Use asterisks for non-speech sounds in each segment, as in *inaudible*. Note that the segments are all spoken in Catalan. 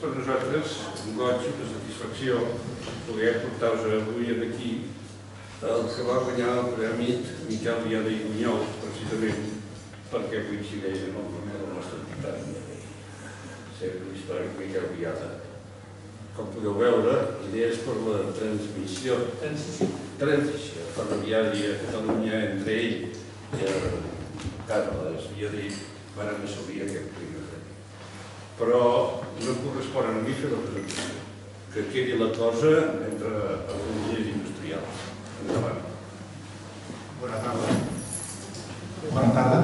per nosaltres un goig i una satisfacció poder portar-vos avui aquí el que va guanyar el Premi Miquel Viada i Gunyol, precisament perquè coincideix amb el primer del nostre entitat, ser l'històric Miquel Viada. Com podeu veure, idees per la transmissió, transició. Ferroviària a Catalunya entre ell i el Carles. Viadell van assolir aquest primer però no correspon a mi fer la presentació. Que quedi la cosa entre enginyers industrials. Endavant. Bona tarda. Bona tarda.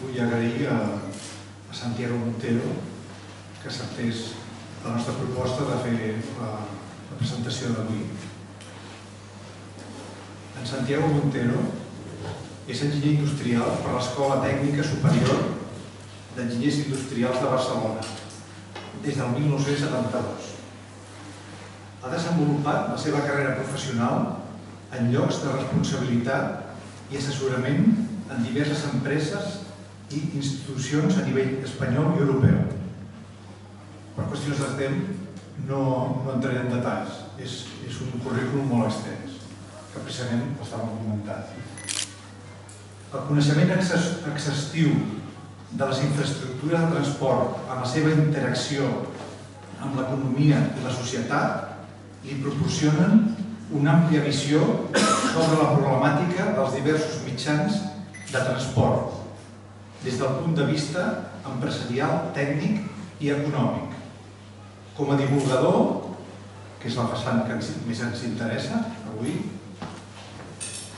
Vull agrair a, a Santiago Montero que acceptés la nostra proposta de fer la, la presentació d'avui. En Santiago Montero és enginyer industrial per l'Escola Tècnica Superior d'Enginyers Industrials de Barcelona des del 1972. Ha desenvolupat la seva carrera professional en llocs de responsabilitat i assessorament en diverses empreses i institucions a nivell espanyol i europeu. Per qüestions de temps no, no entraré en detalls. És, és un currículum molt extens, que precisament estava comentat. El coneixement exhaustiu de les infraestructures de transport amb la seva interacció amb l'economia i la societat li proporcionen una àmplia visió sobre la problemàtica dels diversos mitjans de transport des del punt de vista empresarial, tècnic i econòmic. Com a divulgador, que és la façana que més ens interessa avui,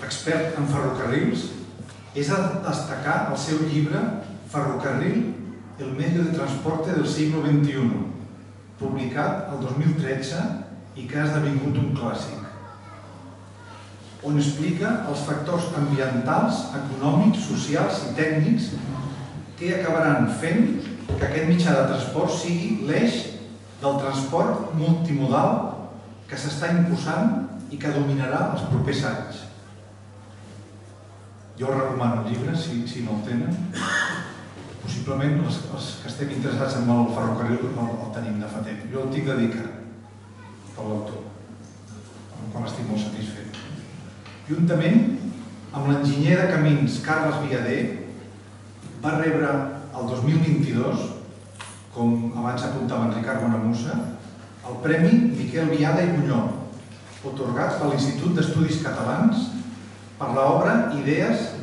expert en ferrocarrils, és a destacar el seu llibre Ferrocarril, el medio de transporte del siglo XXI, publicat el 2013 i que ha esdevingut un clàssic, on explica els factors ambientals, econòmics, socials i tècnics que acabaran fent que aquest mitjà de transport sigui l'eix del transport multimodal que s'està imposant i que dominarà els propers anys. Jo recomano el llibre, si, si no el tenen possiblement els, que estem interessats en el ferrocarril el, el tenim de fa temps. Jo el tinc dedicat per l'autor, amb el qual estic molt satisfet. Juntament amb l'enginyer de camins Carles Viader, va rebre el 2022, com abans apuntava en Ricard Bonamusa, el Premi Miquel Viada i Bunyol, otorgat per l'Institut d'Estudis Catalans per l'obra Idees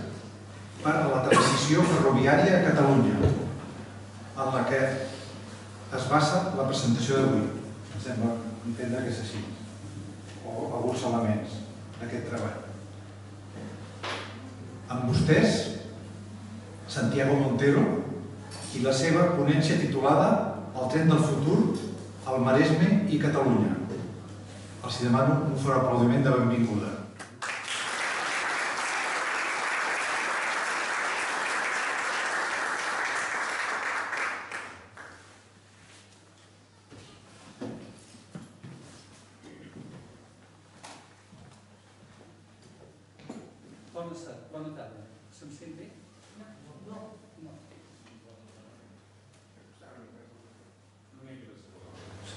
per a la transició ferroviària a Catalunya, en la que es basa la presentació d'avui. Em sembla entendre que és així, o alguns elements d'aquest treball. Amb vostès, Santiago Montero, i la seva ponència titulada El tren del futur, el Maresme i Catalunya. Els demano un fort aplaudiment de benvinguda.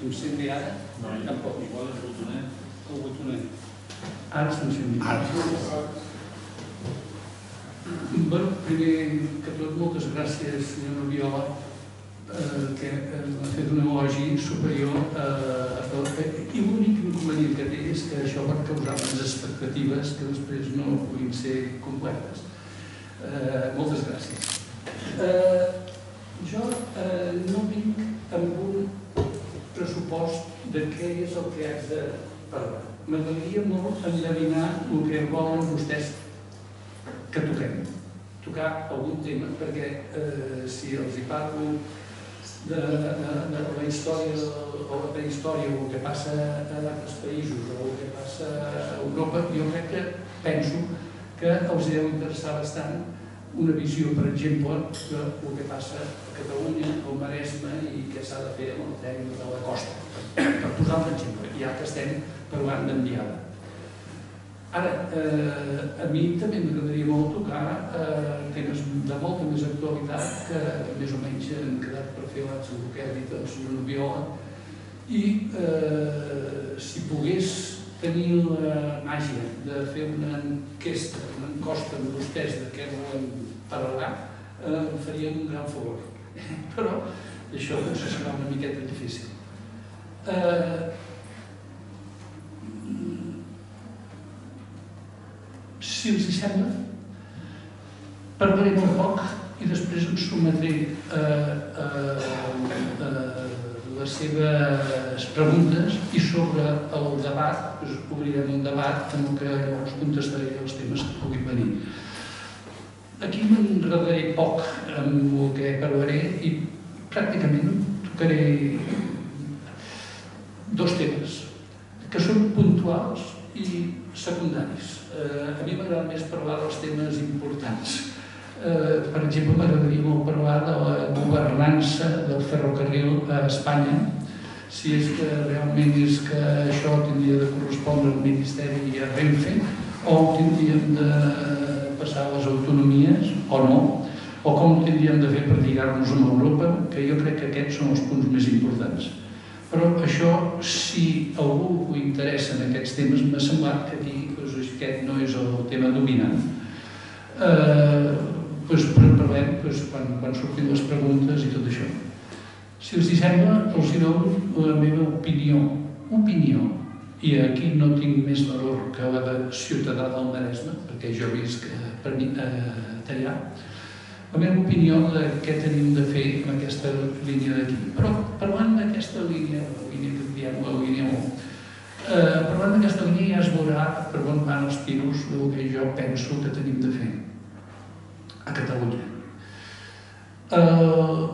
Em sent bé ara? No, tampoc. Igual el botonet. El botonet. Ara se'm sent bé. Ara. Bueno, primer que tot, moltes gràcies, senyor Noviola, eh, que eh, m'ha fet un elogi superior eh, a tot. I l'únic inconvenient que té és que això pot causar unes expectatives que després no puguin ser completes. Eh, moltes gràcies. Eh, jo eh, no vinc amb un pressupost de què és el que haig de parlar. M'agradaria molt endevinar el que volen vostès que toquem. Tocar algun tema, perquè eh, si els hi parlo de, de, de la història o la prehistòria o el que passa a altres països o el que passa a Europa, jo crec que penso que els deu interessar bastant una visió, per exemple, de el que passa a Catalunya, al Maresme i què s'ha de fer amb el tren de la costa. Per posar un exemple, ja que estem parlant d'enviada. Ara, eh, a mi també m'agradaria molt tocar eh, temes de molta més actualitat que més o menys han quedat perfilats el que ha dit el senyor Nubiola i eh, si pogués tenir la màgia de fer una enquesta, amb vostès de què volen parlar, eh, em farien un gran favor. *laughs* Però això doncs, serà una miqueta difícil. Eh, si els hi sembla, parlaré molt poc i després em sometré a, a, a, les seves preguntes i sobre el debat, doncs, obrirem un debat en que llavors contestaré els temes que puguin venir. Aquí m'enredaré poc amb el que parlaré i pràcticament tocaré dos temes que són puntuals i secundaris. Eh, a mi m'agrada més parlar dels temes importants. Eh, per exemple, m'agradaria molt parlar de la governança del ferrocarril a Espanya, si és que realment és que això tindria de correspondre al Ministeri i a Renfe, o tindríem de passar a les autonomies, o no, o com tindríem de fer per lligar-nos amb Europa, que jo crec que aquests són els punts més importants. Però això, si algú ho interessa en aquests temes, m'ha semblat que aquí doncs, aquest no és el tema dominant. Eh, doncs, parlem doncs, quan, quan surtin les preguntes i tot això. Si els hi sembla, els hi dono la meva opinió. Opinió. I aquí no tinc més valor que la de ciutadà del Maresme, perquè jo visc eh, per mi, eh, allà. La meva opinió de què tenim de fer amb aquesta línia d'aquí. Però parlant d'aquesta línia, la línia que diem la línia 1, eh, parlant d'aquesta línia ja es veurà per on van els tiros del que jo penso que tenim de fer a Catalunya. Eh,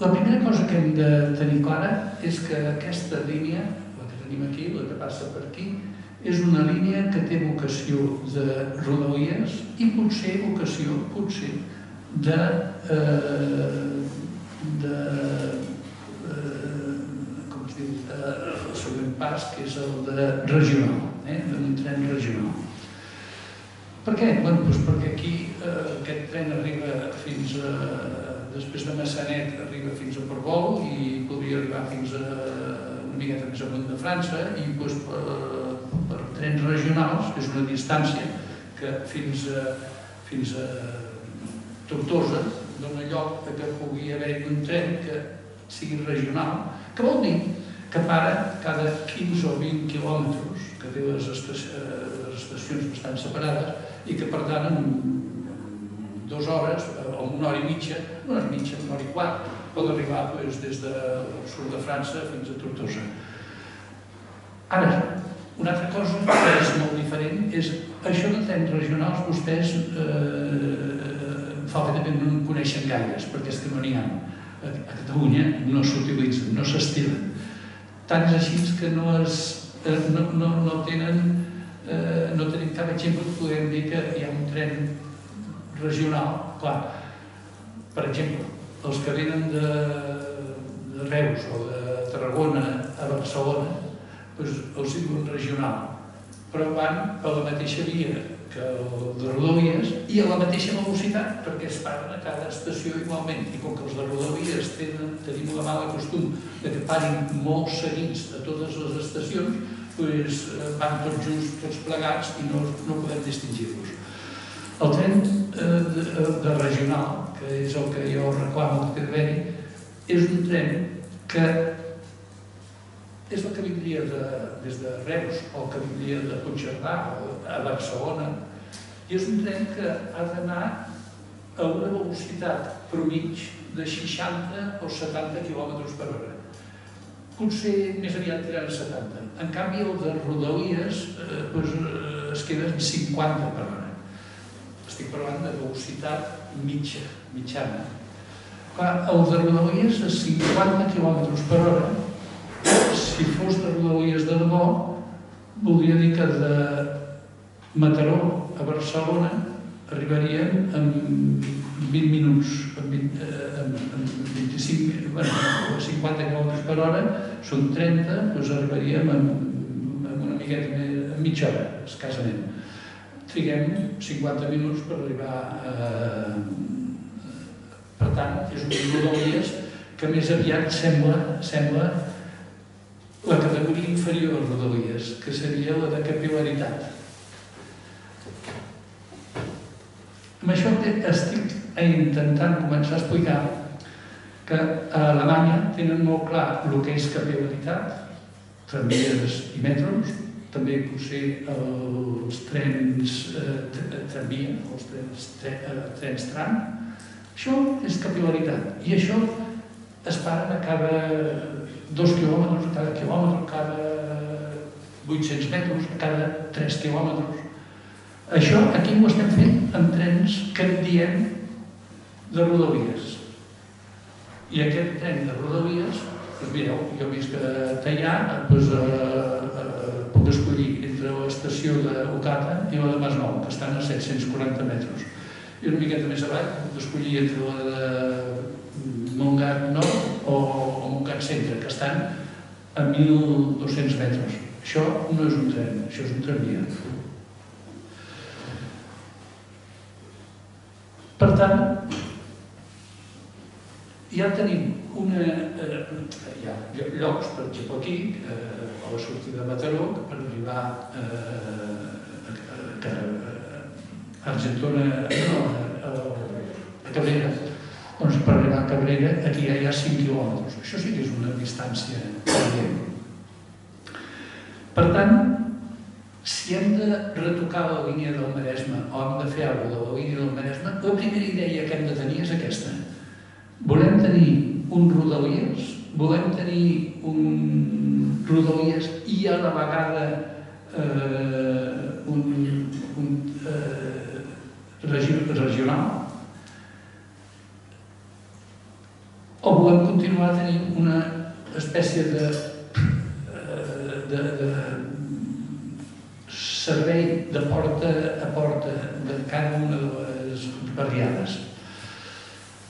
la primera cosa que hem de tenir clara és que aquesta línia, la que tenim aquí, la que passa per aquí, és una línia que té vocació de rodalies i potser vocació, potser, de, eh, de eh, com es diu, el següent pas, que és el de regional, eh, d'un tren regional. Per què? Bueno, doncs perquè aquí aquest tren arriba fins a, després de Massanet, arriba fins a Portbou i podria arribar fins a una miqueta més amunt de França i doncs, per, per trens regionals, que és una distància que fins a, fins a Tortosa dona lloc que pugui haver un tren que sigui regional, que vol dir que para cada 15 o 20 quilòmetres, que té les estacions bastant separades, i que per tant en dues hores o una hora i mitja, una hora i mitja, una hora i quart, pot arribar doncs, des del sud de França fins a Tortosa. Ara, una altra cosa que és molt diferent és això de trens regionals vostès eh, falta que no en coneixen gaires, perquè és que no n'hi ha. A, Catalunya no s'utilitzen, no s'estilen. Tant és així que no, es, eh, no, no, no tenen eh, no tenim cap exemple que podem dir que hi ha un tren regional, clar. Per exemple, els que venen de, de Reus o de Tarragona a Barcelona, doncs els diuen regional, però van per la mateixa via que el de Rodalies i a la mateixa velocitat perquè es paren a cada estació igualment i com que els de Rodalies tenen, tenim la mala costum de que parin molt seguits a totes les estacions doncs, van tots junts, tots plegats i no, no podem distingir-los. El tren eh, de, de regional, que és el que jo reclamo que haver és un tren que és el que vindria de, des de Reus o el que vindria de Puigcerdà o a Barcelona i és un tren que ha d'anar a una velocitat mig de 60 o 70 km per hora. Potser més aviat tirant a 70. En canvi, el de Rodalies eh, doncs, eh, es queda en 50 per hora. Estic parlant de velocitat mitja, mitjana. Clar, el de Rodalies a 50 km per hora si fos de Rodalies de debò, voldria dir que de Mataró a Barcelona arribaríem en 20 minuts, en, 20, eh, en, en 25, bueno, 50 km per hora, són 30, doncs arribaríem en, en una miqueta més, mitja hora, escassament. Triguem 50 minuts per arribar a... Per tant, és un rodalies que més aviat sembla, sembla la categoria inferior de rodalies, que seria la de capilaritat. Amb això estic intentant començar a explicar que a Alemanya tenen molt clar el que és capil·laritat, tramvies i metros, també potser els trens eh, tramvia, els trens, eh, trens tram. Això és capil·laritat. I això es paren a cada dos quilòmetres, cada quilòmetre, cada 800 metres, cada 3 quilòmetres. Això aquí ho estem fent amb trens que en diem de rodalies. I aquest tren de rodalies, doncs mireu, jo visc a Tallà, doncs, eh, eh, entre l'estació d'Ocata i la de Masnou, que estan a 740 metres. I una miqueta més avall puc escollir entre la de Montgat Nord o Montgat Centre, que estan a 1.200 metres. Això no és un tren, això és un tramvia. Per tant, ja tenim una, eh, hi ha llocs, per exemple aquí, eh, a la sortida de Mataró, per arribar eh, a, a, a Argentona, no, a, Cabrera, doncs per arribar a Cabrera aquí ja hi ha 5 quilòmetres. Això sí que és una distància. Per tant, si hem de retocar la línia del Maresme o hem de fer alguna cosa de la línia del Maresme, la primera idea que hem de tenir és aquesta. Volem tenir un Rodalies, volem tenir un Rodalies i a la vegada eh, un, un eh, regional, o volem continuar tenint una espècie de, eh, de, de servei de porta a porta de cada una de les barriades.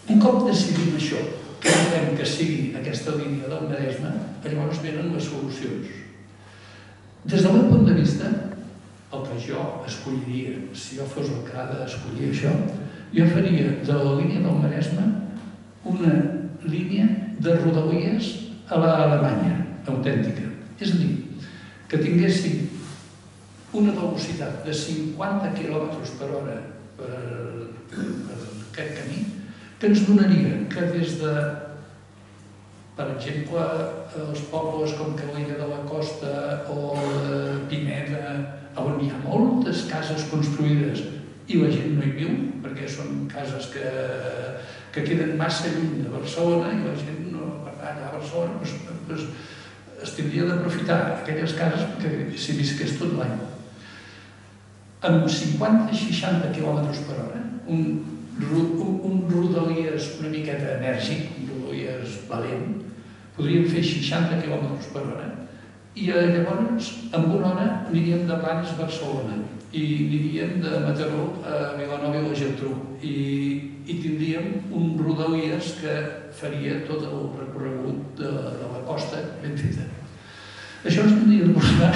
Un cop decidim això, que volem que sigui aquesta línia del Maresme, llavors venen les solucions. Des del meu punt de vista, el que jo escolliria, si jo fos el que ha d'escollir això, jo faria de la línia del Maresme una línia de rodalies a l'Alemanya, autèntica. És a dir, que tinguéssim una velocitat de 50 km per hora per, per aquest camí, que ens donaria? Que des de, per exemple, els pobles com Calella de la Costa o de Pineda, on hi ha moltes cases construïdes i la gent no hi viu, perquè són cases que, que queden massa lluny de Barcelona i la gent no va allà a Barcelona, doncs, doncs es tindria d'aprofitar aquelles cases perquè s'hi visqués tot l'any. Amb 50-60 km per hora, un, un, rodalies una miqueta enèrgic, un rodalies valent, podríem fer 60 km per hora i eh, llavors amb una hora aniríem de Planes a Barcelona i aniríem de Mataró a Vilanova i la Geltrú i, i tindríem un rodalies que faria tot el recorregut de, de la costa ben feta. Això ens de portar,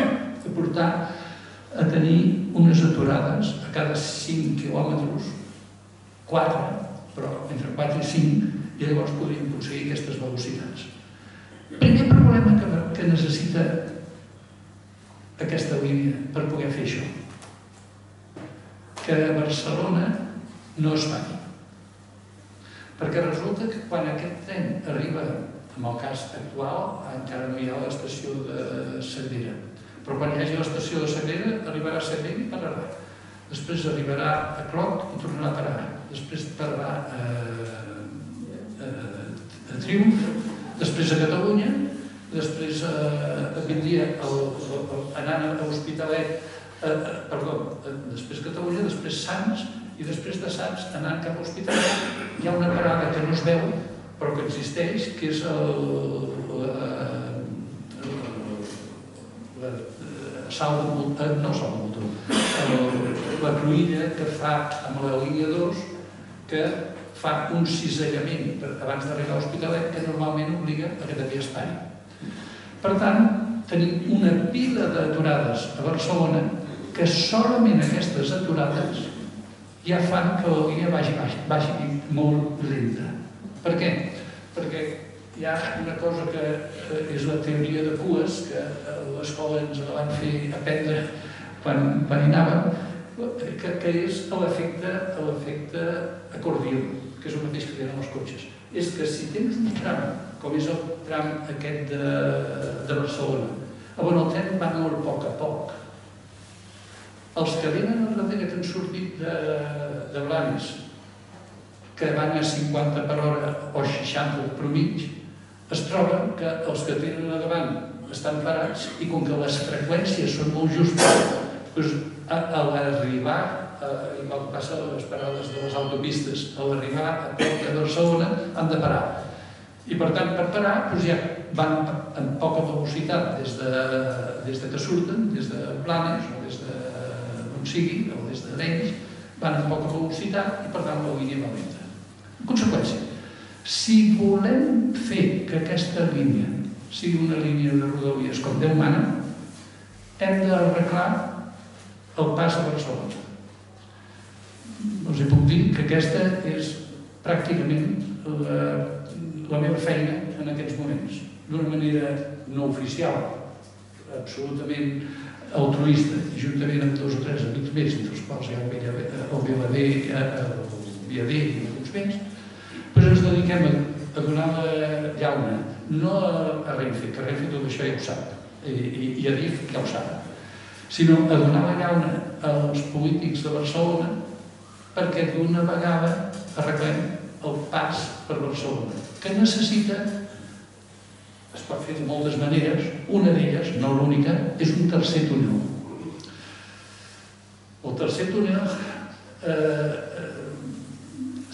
*coughs* portar a tenir unes aturades a cada 5 quilòmetres, 4, però entre 4 i 5, i llavors podríem aconseguir aquestes velocitats. Primer problema que, que necessita aquesta línia per poder fer això, que a Barcelona no es fa Perquè resulta que quan aquest tren arriba, en el cas actual, encara no hi ha l'estació de Cervera, però quan hi hagi l'estació de Sagrera, arribarà a Sagrera i pararà. Després arribarà a Clot i tornarà a parar. Després pararà a, a, a Triomf, després a Catalunya, després a, a vindria el, el, el, anant a Hospitalet, a, a, perdó, a, després Catalunya, després Sants, i després de Sants, anant cap a Hospitalet, hi ha una parada que no es veu, però que existeix, que és el, la, la, sal de multa, eh, no sal la cruïlla que fa amb la línia 2 que fa un cisellament abans d'arribar a l'Hospitalet que normalment obliga a que també es pari. Per tant, tenim una pila d'aturades a Barcelona que solament aquestes aturades ja fan que la línia vagi, vagi, vagi molt lenta. Per què? Perquè hi ha una cosa que eh, és la teoria de cues, que a l'escola ens la van fer aprendre quan, quan hi anàvem, que, que és l'efecte acordió, que és el mateix que tenen els cotxes. És que si tens un tram, com és el tram aquest de, de Barcelona, on el tren va molt a poc a poc, els que venen a darrere que han sortit de, de Blanes, que van a 50 per hora o 60 per mig, es troben que els que tenen a davant estan parats i com que les freqüències són molt justes, doncs a, a l'arribar, igual que passa les parades de les autopistes, a l'arribar a prop de Barcelona han de parar. I per tant, per parar, doncs ja van en poca velocitat des de, des de que surten, des de Planes o des de on sigui, o des de Dens, van en poca velocitat i per tant la línia va lenta. En conseqüència, si volem fer que aquesta línia sigui una línia de rodalies com Déu mana, hem d'arreglar el pas a Barcelona. Els puc dir que aquesta és pràcticament la, la meva feina en aquests moments, d'una manera no oficial, absolutament altruista, juntament amb dos o tres amics més, entre els quals hi ha el Viladé, el Viadé i alguns més, però ens dediquem a, a donar la llauna, no a, a Renfe, que Renfe tot això ja ho sap, i, i, i a DIF ja ho sap, sinó a donar la llauna als polítics de Barcelona perquè d'una vegada arreglem el pas per Barcelona, que necessita es pot fer de moltes maneres, una d'elles, no l'única, és un tercer túnel. El tercer túnel eh, eh,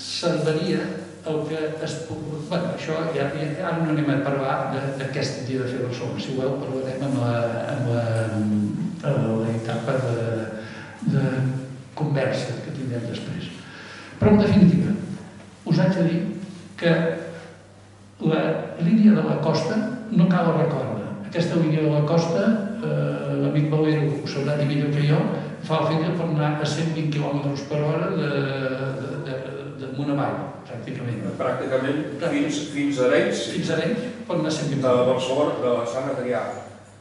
serviria el que es. Bueno, això ja, ja, ara no anem a parlar d'aquest dia de fer Barcelona, si voleu parlarem amb la, amb la, la etapa de, de conversa que tindrem després. Però en definitiva, us haig de dir que la línia de la costa no cal recordar. Aquesta línia de la costa, eh, l'amic Valero ho sabrà dir millor que jo, fa el fet per anar a 120 km per hora de, de, de, de Munt avall, pràcticament. Pràcticament fins, fins a Arenys. Fins a Arenys pot anar a 120 de Barcelona, de Sant Adrià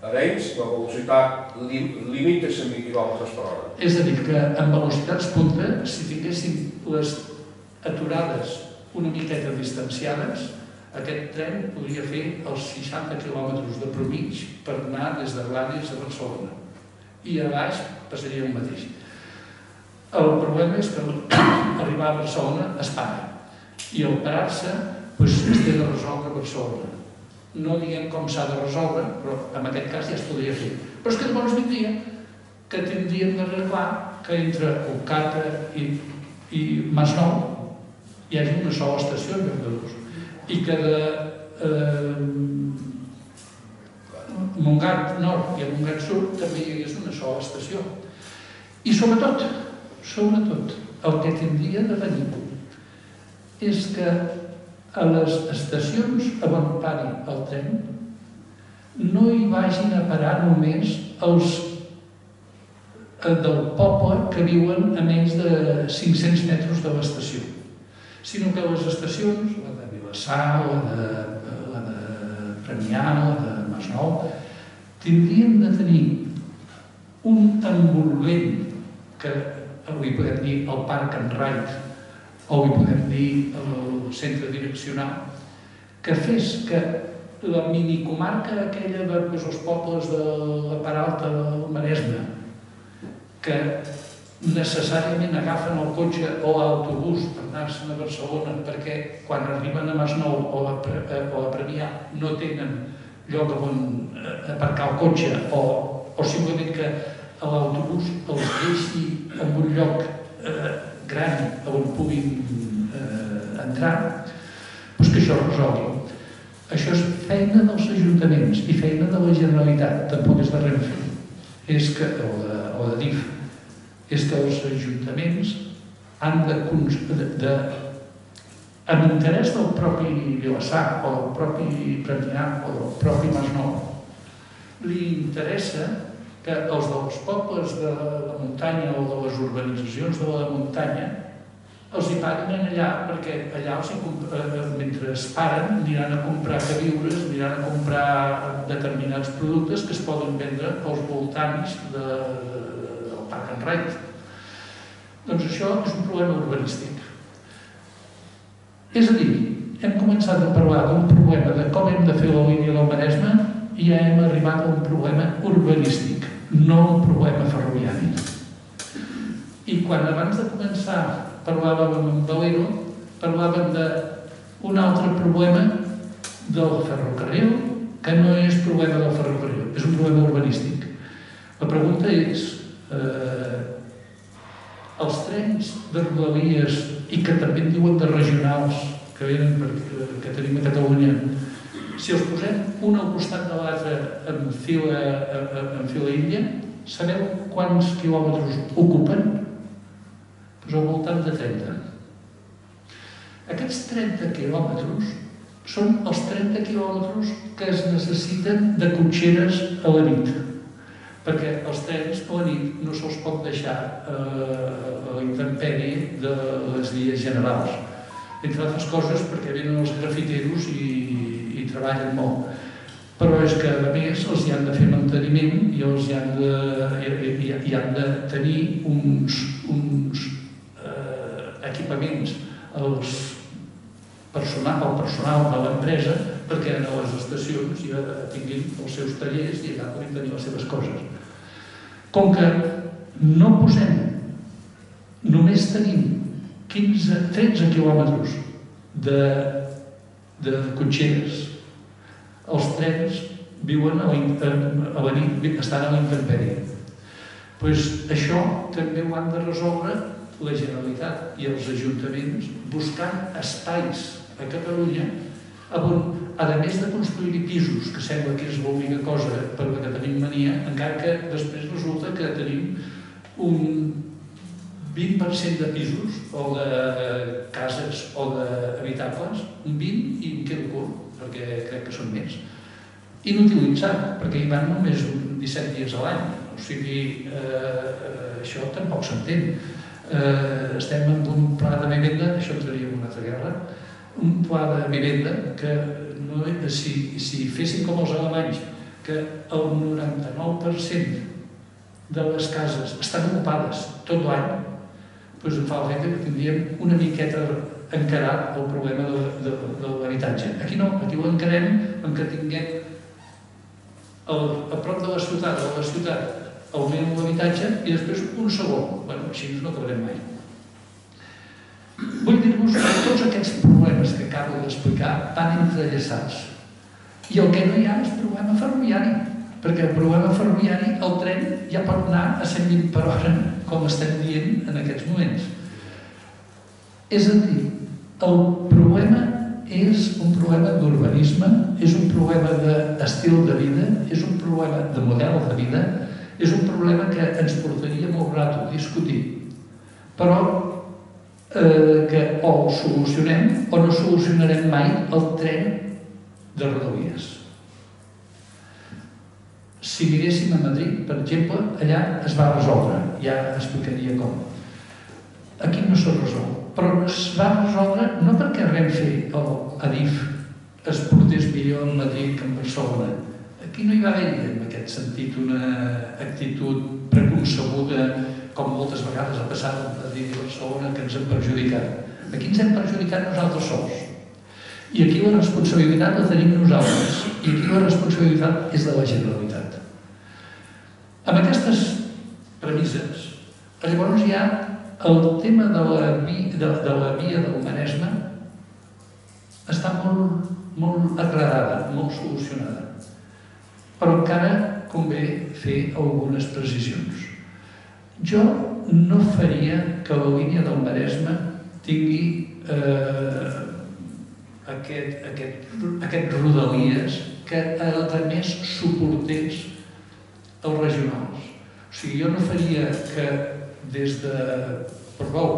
Arenys, la velocitat límit és 120 km per hora. És a dir, que amb velocitats punta, si tinguéssim les aturades una miqueta distanciades, aquest tren podria fer els 60 quilòmetres de promig per anar des de Blanes a Barcelona. I a baix passaria el mateix. El problema és que *coughs* arribar a Barcelona es para. I al parar-se doncs, es té de resoldre a Barcelona. No diguem com s'ha de resoldre, però en aquest cas ja es podria fer. Però és que llavors vindria que tindríem d'arreglar que entre Ocata i, i Masnou hi hagi una sola estació en lloc de dos i que de eh, Montgat Nord i Montgat Sud també hi hagués una sola estació. I sobretot, sobretot, el que tindria de venir és que a les estacions on pari el tren no hi vagin a parar només els eh, del poble que viuen a menys de 500 metres de l'estació, sinó que les estacions, la de Vilassar, la de, la de Premià, la de Masnou, tindrien de tenir un envolvent que li podem dir el Parc en Rait o li podem dir el centre direccional, que fes que la minicomarca aquella de doncs, els pobles de la part alta del Maresme, que necessàriament agafen el cotxe o l'autobús per anar-se'n a Barcelona perquè quan arriben a Masnou o a, o a Premià no tenen lloc on aparcar el cotxe o, o simplement que l'autobús els deixi en un lloc eh, gran on puguin entrar, doncs que això es resolgui. Això és feina dels ajuntaments i feina de la Generalitat, tampoc és de Renfe, és que, o, de, o de DIF, és que els ajuntaments han de, de, de en interès del propi Vilassar o del propi Premià o del propi Masnou li interessa que els dels pobles de la muntanya o de les urbanitzacions de la muntanya els hi paguin allà perquè allà els eh, mentre es paren aniran a comprar queviures, aniran a comprar determinats productes que es poden vendre als voltants de, del Parc en Reit. Doncs això és un problema urbanístic. És a dir, hem començat a parlar d'un problema de com hem de fer la línia del Maresme i ja hem arribat a un problema urbanístic, no un problema ferroviari. I quan abans de començar parlàvem amb Valero, parlàvem d'un altre problema del ferrocarril, que no és problema del ferrocarril, és un problema urbanístic. La pregunta és, eh, els trens de rodalies i que també en diuen de regionals que venen per, que tenim a Catalunya, si els posem un al costat de l'altre en fila, en fila índia, sabeu quants quilòmetres ocupen? Doncs al voltant de 30. Aquests 30 quilòmetres són els 30 quilòmetres que es necessiten de cotxeres a la nit perquè els trens a la nit no se'ls pot deixar eh, a la intempèrie de les vies generals. Entre altres coses perquè venen els grafiteros i, i treballen molt. Però és que a més els hi han de fer manteniment i els hi han de, i, i, i han de tenir uns, uns equipaments als personal, el personal de l'empresa perquè a les estacions ja tinguin els seus tallers i allà puguin tenir les seves coses. Com que no posem, només tenim 15, 13 quilòmetres de, de cotxeres, els trens viuen a a la nit, estan a la intempèrie. Pues això també ho han de resoldre la Generalitat i els ajuntaments buscant espais a Catalunya on, a més de construir pisos, que sembla que és l'única cosa per la que tenim mania, encara que després resulta que tenim un 20% de pisos o de cases o d'habitables, un 20 i em quedo curt, perquè crec que són més. Inutilitzat, perquè hi van només un 17 dies a l'any, o sigui, eh, eh, això tampoc s'entén. Eh, estem en un pla de vivenda, això entraria en una altra guerra, un pla de vivenda que no, si, si féssim com els alemanys, que el 99% de les cases estan ocupades tot l'any, doncs em fa l'efecte que tindríem una miqueta encarat el problema de, de, de l'habitatge. Aquí no, aquí ho encarem en que tinguem el, a prop de la ciutat, a la ciutat, augment l'habitatge i després un segon. Bueno, així no acabarem mai. Vull dir-vos que tots aquests problemes que acabo d'explicar van entrellaçats. I el que no hi ha és problema ferroviari, perquè el problema ferroviari, el tren ja pot anar a 120 per hora, com estem dient en aquests moments. És a dir, el problema és un problema d'urbanisme, és un problema d'estil de vida, és un problema de model de vida, és un problema que ens portaria molt rato a discutir, però eh, que o el solucionem o no solucionarem mai el tren de Rodalies. Si miréssim a Madrid, per exemple, allà es va resoldre, ja explicaria com. Aquí no s'ha resolt, però es va resoldre no perquè Renfe o Adif es portés millor en Madrid que en Barcelona. Aquí no hi va haver en aquest sentit una actitud preconcebuda com moltes vegades ha passat a Madrid i Barcelona que ens han perjudicat. Aquí ens hem perjudicat nosaltres sols. I aquí la responsabilitat la tenim nosaltres. I aquí la responsabilitat és de la Generalitat. Amb aquestes premisses, llavors hi ha el tema de la, vi, de, de la via del Maresme està molt, molt aclarada, molt solucionada. Però encara convé fer algunes precisions. Jo no faria que la línia del Maresme tingui eh, aquest, aquest, aquest rodalies que a més suportés els regionals. O sigui, jo no faria que des de Portbou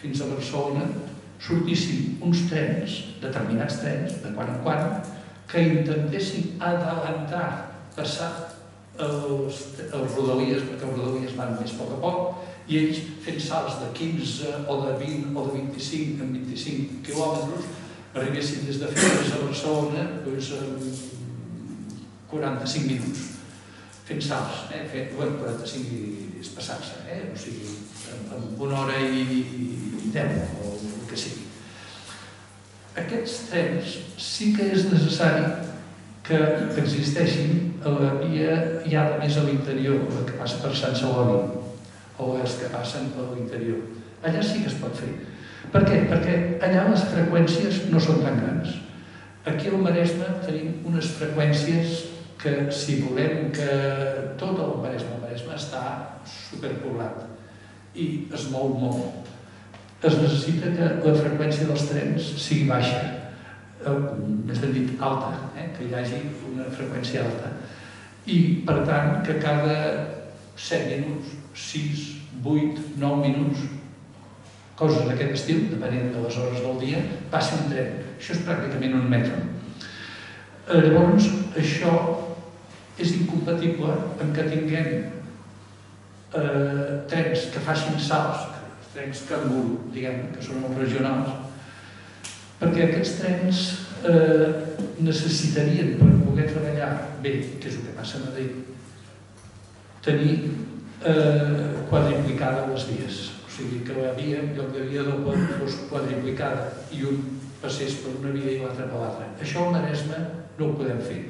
fins a Barcelona sortissin uns trens, determinats trens, de quan en quan, que intentessin adelantar, passar els, els rodalies, perquè els rodalies van més a poc a poc, i ells fent salts de 15 o de 20 o de 25 en 25 quilòmetres arribessin des de Figueres a Barcelona doncs, en 45 minuts fent salts, eh? fent, bueno, 45 és passar-se, eh? o sigui, en, en una hora i, i 10 o el que sigui. Aquests trens sí que és necessari que existeixin a la via ja més a l'interior, la que passa per Sant Celoni, o els que passen per l'interior. Allà sí que es pot fer. Per què? Perquè allà les freqüències no són tan grans. Aquí al Maresme tenim unes freqüències que si volem que tot el Maresme, el Maresme està superpoblat i es mou molt, es necessita que la freqüència dels trens sigui baixa, ben dit alta, eh? que hi hagi una freqüència alta. I, per tant, que cada 7 minuts, 6, 8, 9 minuts, coses d'aquest estil, depenent de les hores del dia, passi un tren. Això és pràcticament un metro. Eh, llavors, això és incompatible amb que tinguem eh, trens que facin salts, trens canguru, diguem, que són els regionals, perquè aquests trens eh, necessitarien, per poder treballar bé, que és el que passa a Madrid, tenir eh, quadriplicada les vies. O sigui, que la via, en lloc de via doble, fos quadriplicada i un passés per una via i l'altre per l'altra. Això al Maresme no ho podem fer.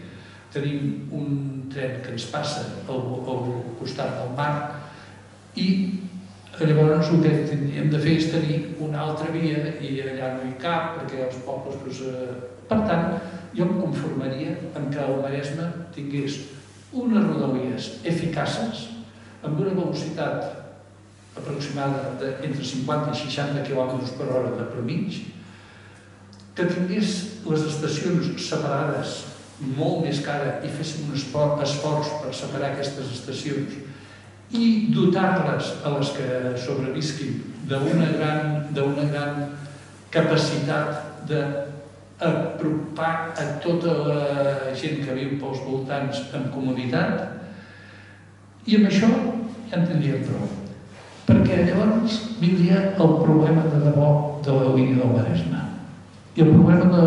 Tenim un tren que ens passa al, al costat del mar i Llavors el que hem de fer és tenir una altra via i allà no hi cap perquè els pobles... Doncs, eh... Per tant, jo em conformaria en que el Maresme tingués unes rodalies eficaces amb una velocitat aproximada de entre 50 i 60 km per hora de mig, que tingués les estacions separades molt més cara i féssim un esforç per separar aquestes estacions i dotar-les a les que sobrevisquin d'una gran, gran capacitat d'apropar a tota la gent que viu pels voltants amb comoditat i amb això ja en tindríem prou. Perquè llavors vindria el problema de debò de la línia del Maresme. I el problema de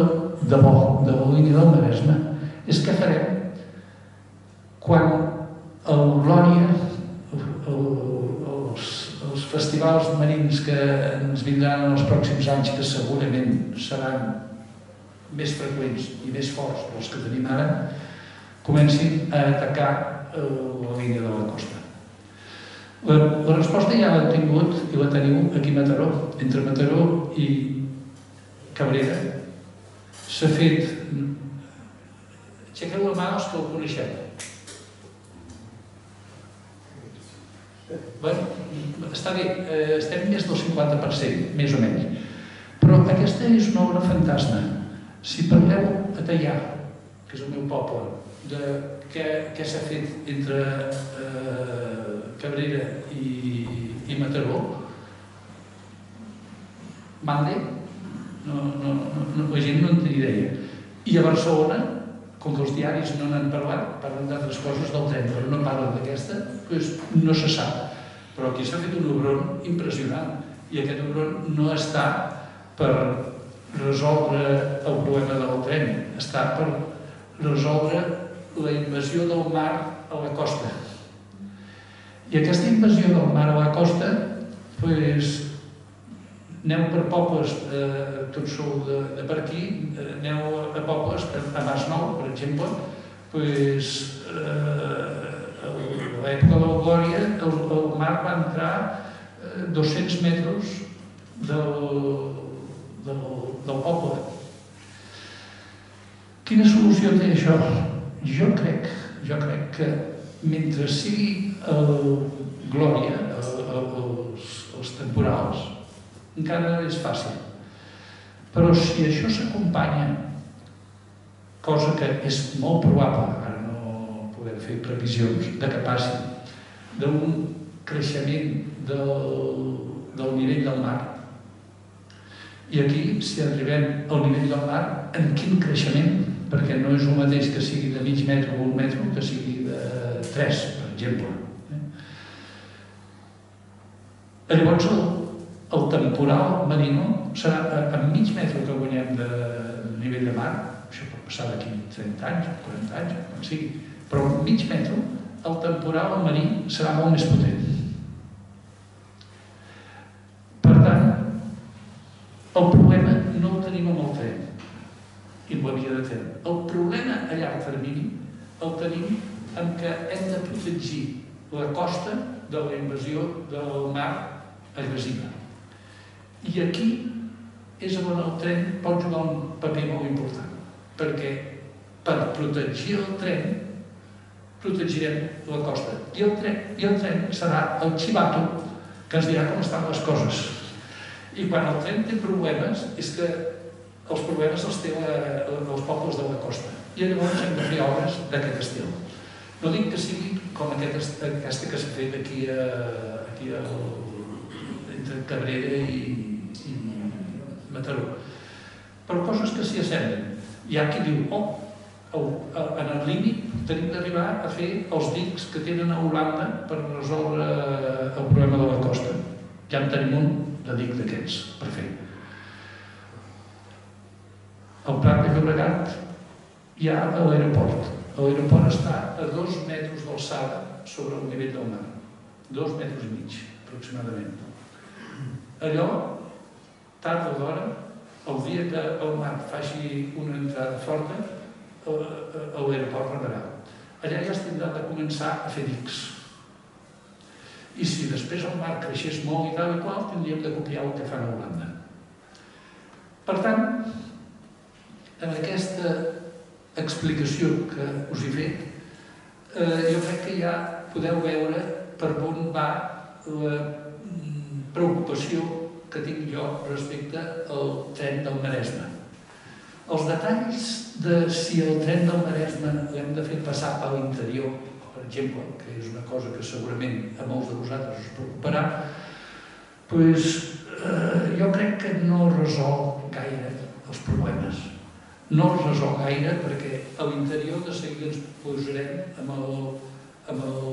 debò de la línia del Maresme és què farem quan el Glòria els, els festivals marins que ens vindran en els pròxims anys, que segurament seran més freqüents i més forts dels que tenim ara, comencin a atacar eh, la línia de la costa. La, la resposta ja l'hem tingut i la teniu aquí a Mataró, entre Mataró i Cabrera. S'ha fet... Aixequeu la mà els que el coneixeu. Bueno, està bé, eh, estem més del 50%, més o menys. Però aquesta és una obra fantasma. Si parleu a Tallà, que és el meu poble, de què, què s'ha fet entre eh, Cabrera i, i Mataró, Mande, no, no, no, la gent no en té idea. I a Barcelona, com que els diaris no n'han parlat, parlen d'altres coses del tren, però no parlen d'aquesta, doncs no se sap. Però aquí s'ha fet un obron impressionant i aquest obron no està per resoldre el problema del tren, està per resoldre la invasió del mar a la costa. I aquesta invasió del mar a la costa, doncs, aneu per pobles, eh, tots sou de, de per aquí, eh, aneu a pobles, a Masnou, per exemple, doncs, eh, a l'època de la Glòria, el, el mar va entrar eh, 200 metres del, del, del poble. Quina solució té això? Jo crec, jo crec que mentre sigui el Glòria, el, el, els, els temporals, encara és fàcil. Però si això s'acompanya, cosa que és molt probable, ara podem fer previsions de que passi d'un creixement del, del nivell del mar. I aquí, si arribem al nivell del mar, en quin creixement perquè no és el mateix que sigui de mig metre o un metre que sigui de 3, per exemple. Eh? Llavors, el temporal marino serà a mig metre que guanyem de nivell de mar, això pot passar d'aquí 30 anys, 40 anys, quan sigui, però a mig metre el temporal marí serà molt més potent. Per tant, el problema no el tenim amb el tren i amb la via de tren. El problema a llarg termini el tenim en què hem de protegir la costa de la invasió del mar agressiva. I aquí és on el tren pot jugar un paper molt important, perquè per protegir el tren protegirem la costa. I el tren, i el tren serà el xivato que ens dirà com estan les coses. I quan el tren té problemes, és que els problemes els té la, els pobles de la costa. I llavors hem de fer obres d'aquest estil. No dic que sigui com aquest, aquesta que s'ha fet aquí, a, aquí a, entre Cabrera i, i Mataró. Però coses que s'hi assemblen. Hi ha qui diu, oh, en el límit tenim d'arribar a fer els dics que tenen a Holanda per resoldre el problema de la costa. Ja en tenim un de dic d'aquests per fer. El Prat de Llobregat hi ha l'aeroport. L'aeroport està a dos metres d'alçada sobre el nivell del mar. Dos metres i mig, aproximadament. Allò, tard o d'hora, el dia que el mar faci una entrada forta, a l'aeroport rebrà. Allà ja es tindrà de començar a fer dics. I si després el mar creixés molt i tal i qual, tindríem de copiar el que fan a Holanda. Per tant, en aquesta explicació que us he fet, eh, jo crec que ja podeu veure per on va la mm, preocupació que tinc jo respecte al tren del Maresme. Els detalls de si el tren del Maresme l'hem de fer passar per l'interior, per exemple, que és una cosa que segurament a molts de vosaltres us preocuparà, doncs, eh, jo crec que no resol gaire els problemes. No els resol gaire perquè a l'interior de seguida ens posarem amb el, amb el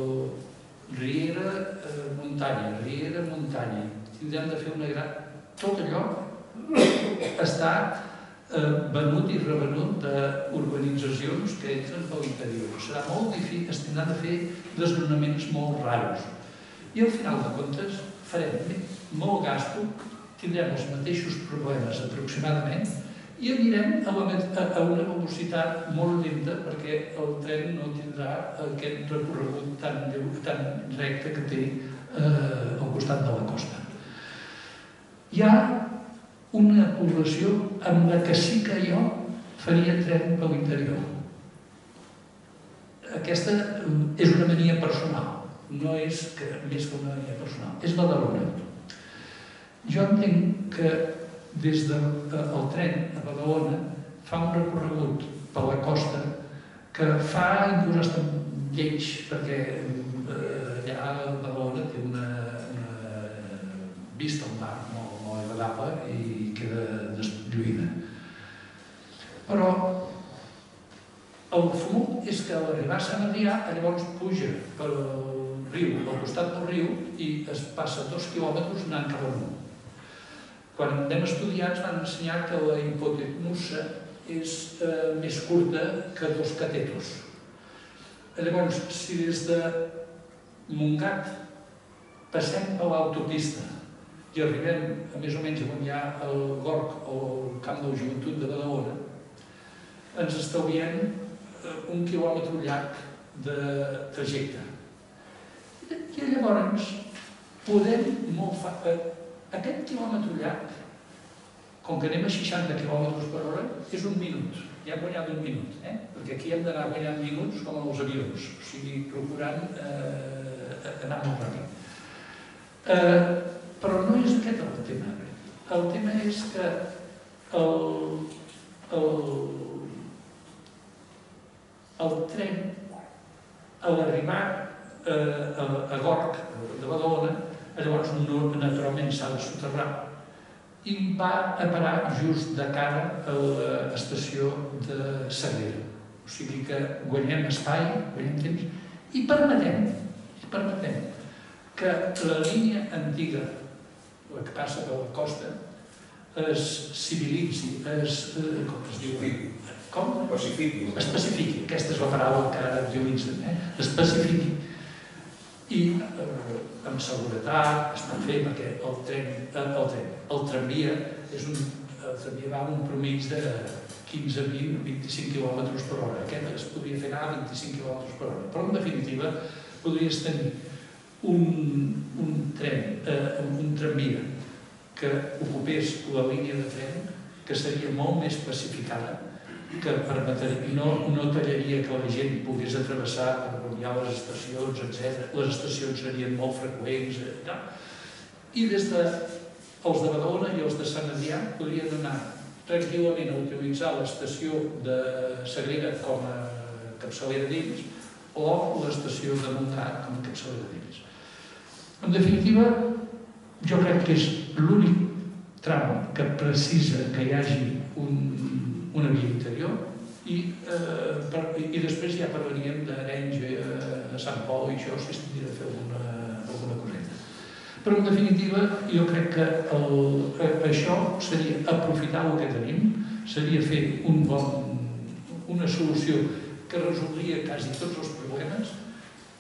Riera eh, muntanya, Riera muntanya. Tindrem de fer una gran... Tot allò està eh, venut i revenut d'urbanitzacions que entren per l'interior. Serà molt difícil, es tindran de fer desnonaments molt raros. I al final de comptes farem molt gasto, tindrem els mateixos problemes aproximadament i anirem a, la, una velocitat molt lenta perquè el tren no tindrà aquest recorregut tan, tan recte que té eh, al costat de la costa. Hi ha una població amb la que sí que jo faria tren per l'interior. Aquesta eh, és una mania personal, no és que, més que una mania personal, és Badalona. Jo entenc que des del de, el tren a Badalona fa un recorregut per la costa que fa inclús estar lleig perquè eh, allà a Badalona té una, una vista deslluïda. Però el fum és que a l'arribar a Sant Adrià llavors puja pel riu, al costat del riu, i es passa dos quilòmetres anant cap amunt. Quan anem estudiar ens van ensenyar que la hipotenusa és eh, més curta que dos catetos. Llavors, si des de Montgat passem a l'autopista i arribem a més o menys on hi ha el Gorg o el Camp de la Joventut de Badalona, ens estalviem eh, un quilòmetre llarg de trajecte. I llavors podem molt fa... Eh, aquest quilòmetre llarg, com que anem a 60 km per hora, és un minut. Ja hem guanyat un minut, eh? perquè aquí hem d'anar guanyant minuts com els avions, o sigui, procurant eh, anar molt ràpid. Eh, no és aquest el tema. El tema és que el, el, el tren, a l'arribar eh, a, a Gorg de Badalona, llavors no, naturalment s'ha de soterrar, i va a parar just de cara a l'estació de Sagrera. O sigui que guanyem espai, guanyem temps i permetem, i permetem que la línia antiga, la que passa per la costa, es civilitzi, es, eh, com es diu? Com? Pacifiqui. Especifiqui, aquesta és la paraula que ara utilitzen, eh? especifiqui. I eh, amb seguretat es pot fer perquè el tren, eh, el, tren, el tramvia és un, el tramvia va amb un promig de 15, 20, 25 km per hora. Aquest es podria fer anar a 25 km per hora. Però en definitiva podries tenir un, un tren, eh, un tramvia que ocupés la línia de tren que seria molt més pacificada que permetria, no, no tallaria que la gent pogués atravessar per guanyar les estacions, etc. Les estacions serien molt freqüents. Eh, no? I des de els de Badalona i els de Sant Adrià podrien anar tranquil·lament a utilitzar l'estació de Sagrera com a capçalera dins o l'estació de Montgat com a capçalera dins. En definitiva, jo crec que és l'únic tram que precisa que hi hagi un, una via interior i, eh, per, i després ja parlaríem d'Arenys a Sant Pol i això si s'hauria de fer alguna, alguna coseta. Però en definitiva jo crec que el, eh, això seria aprofitar el que tenim, seria fer un bon, una solució que resoldria quasi tots els problemes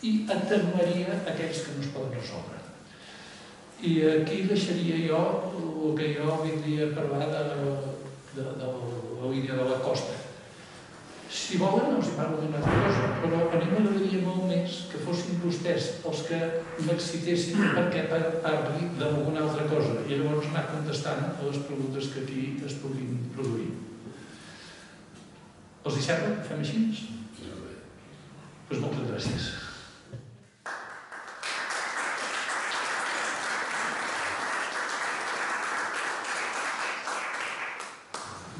i atenuaria aquells que no es poden resoldre. I aquí deixaria jo el que jo vindria a parlar de, de, de la línia de la costa. Si volen, els parlo d'una altra cosa, però a mi m'agradaria molt més que fossin vostès els que m'excitessin perquè parli d'alguna altra cosa i llavors anar contestant a les preguntes que aquí es puguin produir. Els hi sembla? Fem així? Doncs pues moltes gràcies.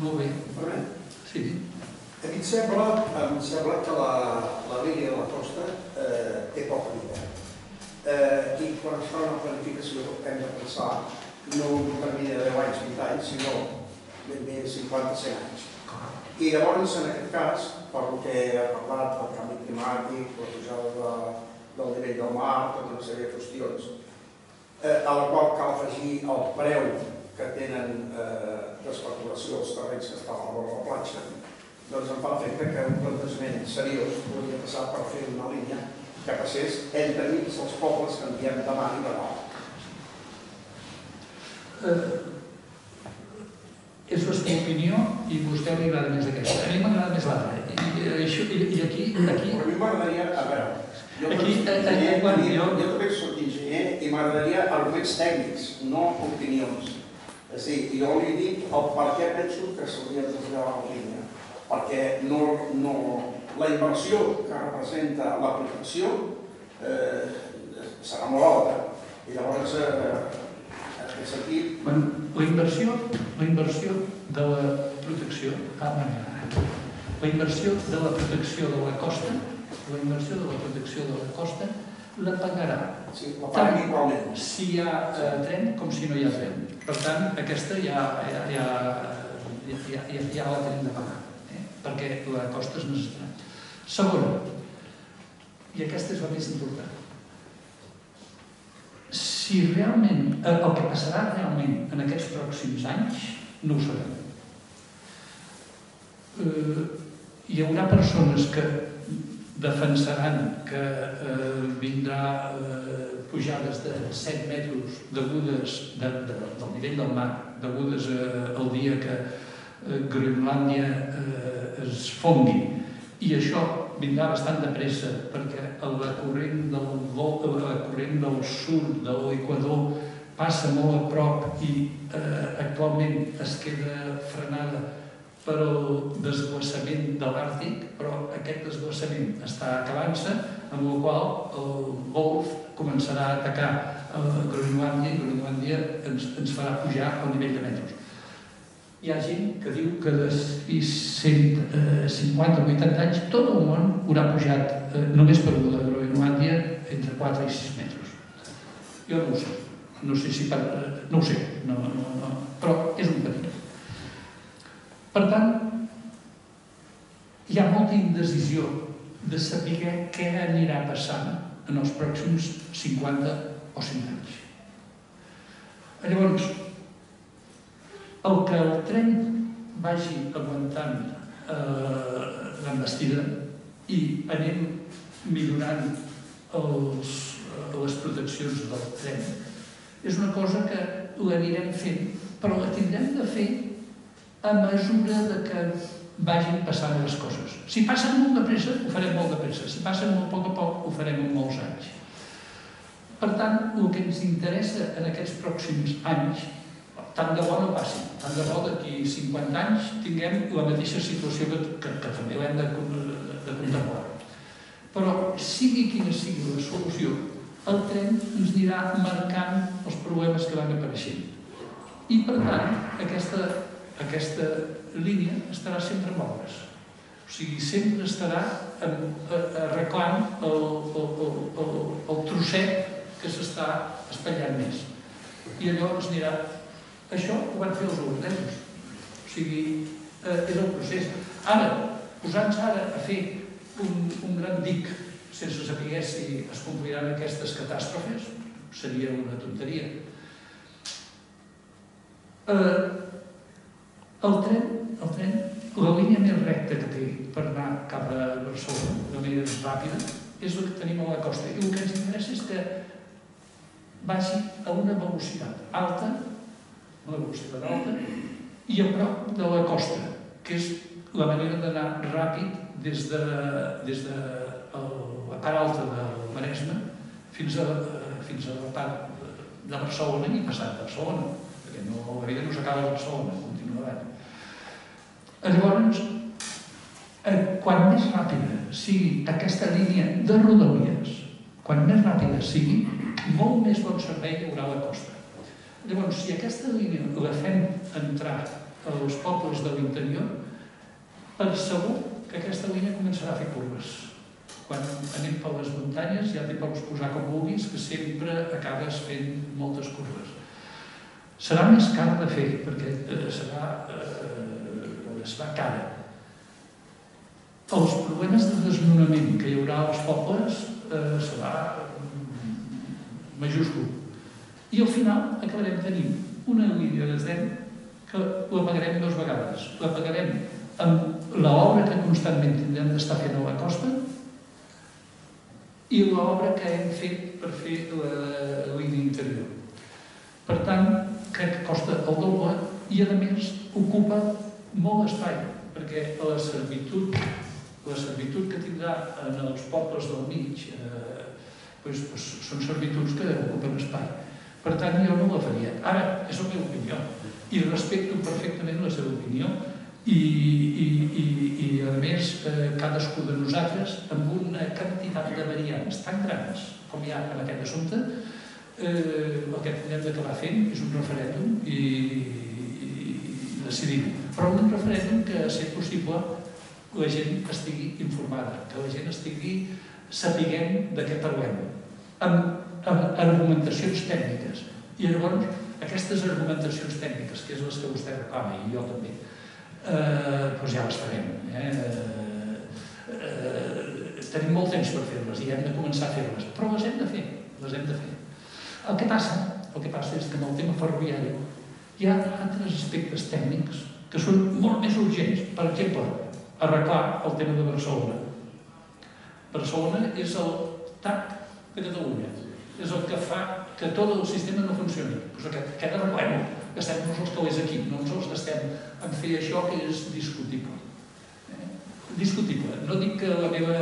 Molt bé. Ferran, Sí. a mi em sembla, em sembla que la, la línia de la costa eh, té poca vida. Eh, I quan es fa una planificació hem de pensar no un termini de 10 anys, 20 anys, sinó ben bé 50, 100 anys. I llavors, en aquest cas, per el que ha parlat del canvi climàtic, la pujada de, del nivell del mar, tota una sèrie de qüestions, eh, a la qual cal afegir el preu que tenen eh, d'especulació els terrenys que estan a la platja, doncs em fa l'efecte que un plantejament seriós podria passar per fer una línia que passés entre mig els pobles que en diem demà i demà. Eh, és la seva opinió i a vostè li agrada més aquesta. A mi m'agrada més l'altra. I, i, això- i, I aquí, aquí, Però a mi m'agradaria, a veure, jo, Aquí, aquí, eh, enginyer, eh, quan jo, jo- jo també soc enginyer i m'agradaria arguments tècnics, no opinions. És a dir, jo li dic el per què penso que s'hauria de traslladar la línia. Perquè no, no, la inversió que representa l'aplicació eh, serà molt alta. I llavors, eh, en aquest sentit, bueno, la inversió, la inversió de la protecció, ah, bueno, la inversió de la protecció de la costa, la inversió de la protecció de la costa, la pagarà sí, la paguem igualment. si hi ha eh, tren com si no hi ha tren. Per tant, aquesta ja, ja, ja, ja, ja, ja la tenim de pagar? Perquè la costa és necessària. Segona, i aquesta és la més important, si realment, eh, el que passarà realment en aquests pròxims anys, no ho sabem. Eh, hi haurà persones que defensaran que eh, vindrà eh, pujades de 7 metres degudes de, de, del nivell del mar, degudes eh, al dia que Groenlàndia eh, es fongui. I això vindrà bastant de pressa perquè la corrent del, la corrent del sud de l'Equador passa molt a prop i eh, actualment es queda frenada per el desglaçament de l'Àrtic, però aquest desglaçament està acabant-se, amb la qual el Golf començarà a atacar a Groenlàndia i Groenlàndia ens, ens farà pujar al nivell de metres. Hi ha gent que diu que d'aquí 150 o 80 anys tot el món haurà pujat eh, només per la Groenlàndia entre 4 i 6 metres. Jo no ho sé. No sé si per... no ho sé, no, no, no, però és un camí. Per tant, hi ha molta indecisió de saber què anirà passant en els pròxims 50 o 100 anys. Llavors, el que el tren vagi aguantant eh, i anem millorant els, eh, les proteccions del tren és una cosa que l'anirem fent, però la tindrem de fer a mesura de que vagin passant les coses. Si passen molt de pressa, ho farem molt de pressa. Si passen molt poc a poc, ho farem en molts anys. Per tant, el que ens interessa en aquests pròxims anys, tant de bo no passi, tant de bo d'aquí 50 anys tinguem la mateixa situació que, que, que també l'hem de, de, de contemplar. Però sigui quina sigui la solució, el tren ens anirà marcant els problemes que van apareixent. I per tant, aquesta, aquesta línia estarà sempre en obres. O sigui, sempre estarà arreglant el, el, el, el, el trosset que s'està espatllant més. I allò es anirà... Això ho van fer els holandesos. O sigui, eh, és el procés. Ara, posant-se ara a fer un, un gran dic sense saber si es compliran aquestes catàstrofes, seria una tonteria. Eh, el tren, el tren, la línia més recta que té per anar cap a Barcelona, la línia més ràpida, és la que tenim a la costa. I el que ens interessa és que vagi a una velocitat alta, una velocitat alta, i a prop de la costa, que és la manera d'anar ràpid des de, des de la part alta del Maresme fins a, fins a la part de Barcelona i passant a Barcelona, perquè no, la vida no s'acaba a Barcelona, continua davant. Llavors, eh, quan més ràpida sigui aquesta línia de rodalies, quan més ràpida sigui, molt més bon servei hi haurà a la costa. Llavors, si aquesta línia la fem entrar als pobles de l'interior, per segur que aquesta línia començarà a fer curves. Quan anem per les muntanyes ja t'hi pots posar com vulguis, que sempre acabes fent moltes curves. Serà més car de fer, perquè eh, serà, eh, serà cara. Els problemes de desnonament que hi haurà als pobles eh, serà majúscul. I al final acabarem tenint una línia de tren que la pagarem dues vegades. La pagarem amb l'obra que constantment tindrem d'estar fent a la costa i l'obra que hem fet per fer la línia interior. Per tant, crec que costa el doble i, a més, ocupa molt espai, perquè la servitud, la servitud que tindrà en els pobles del mig eh, doncs, doncs, són servituds que ocupen espai. Per tant, jo no la faria. Ara, és la meva opinió, i respecto perfectament la seva opinió, i, i, i, i a més, eh, cadascú de nosaltres, amb una quantitat de variants tan grans com hi ha en aquest assumpte, eh, el que hem d'acabar fent és un referèndum i, i, i decidim. Però un referèndum que, a ser possible, la gent estigui informada, que la gent estigui sapiguem de què parlem, amb, argumentacions tècniques. I llavors, aquestes argumentacions tècniques, que és les que vostè reclama, i jo també, eh, doncs ja les farem. Eh? Eh, tenim molt temps per fer-les i hem de començar a fer-les, però les hem de fer, les hem de fer. El que passa, el que passa és que en el tema ferroviari hi ha altres aspectes tècnics que són molt més urgents. Per exemple, arreglar el tema de Barcelona. Barcelona és el TAC de Catalunya. És el que fa que tot el sistema no funcioni. Pues aquest, aquest arreglem-ho. Gastem-nos els calés aquí, no ens els gastem en fer això que és discutible. Eh? Discutible. No dic que la meva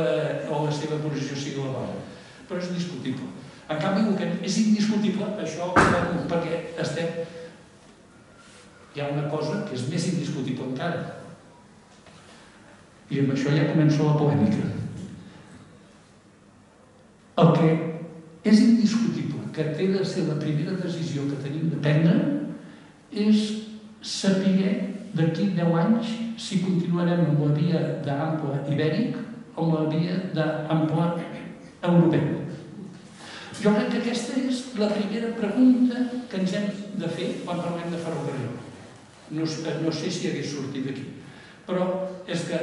o la seva posició sigui la bona, però és discutible. En canvi, el que és indiscutible, això perquè estem... Hi ha una cosa que és més indiscutible encara. I amb això ja començo la polèmica. El que és indiscutible, que té de ser la primera decisió que tenim de prendre, és saber d'aquí 10 anys si continuarem amb la via d'ample ibèric o la via d'ample europeu. Jo crec que aquesta és la primera pregunta que ens hem de fer quan parlem de ferrocarril. No, no sé si hagués sortit d'aquí, però és que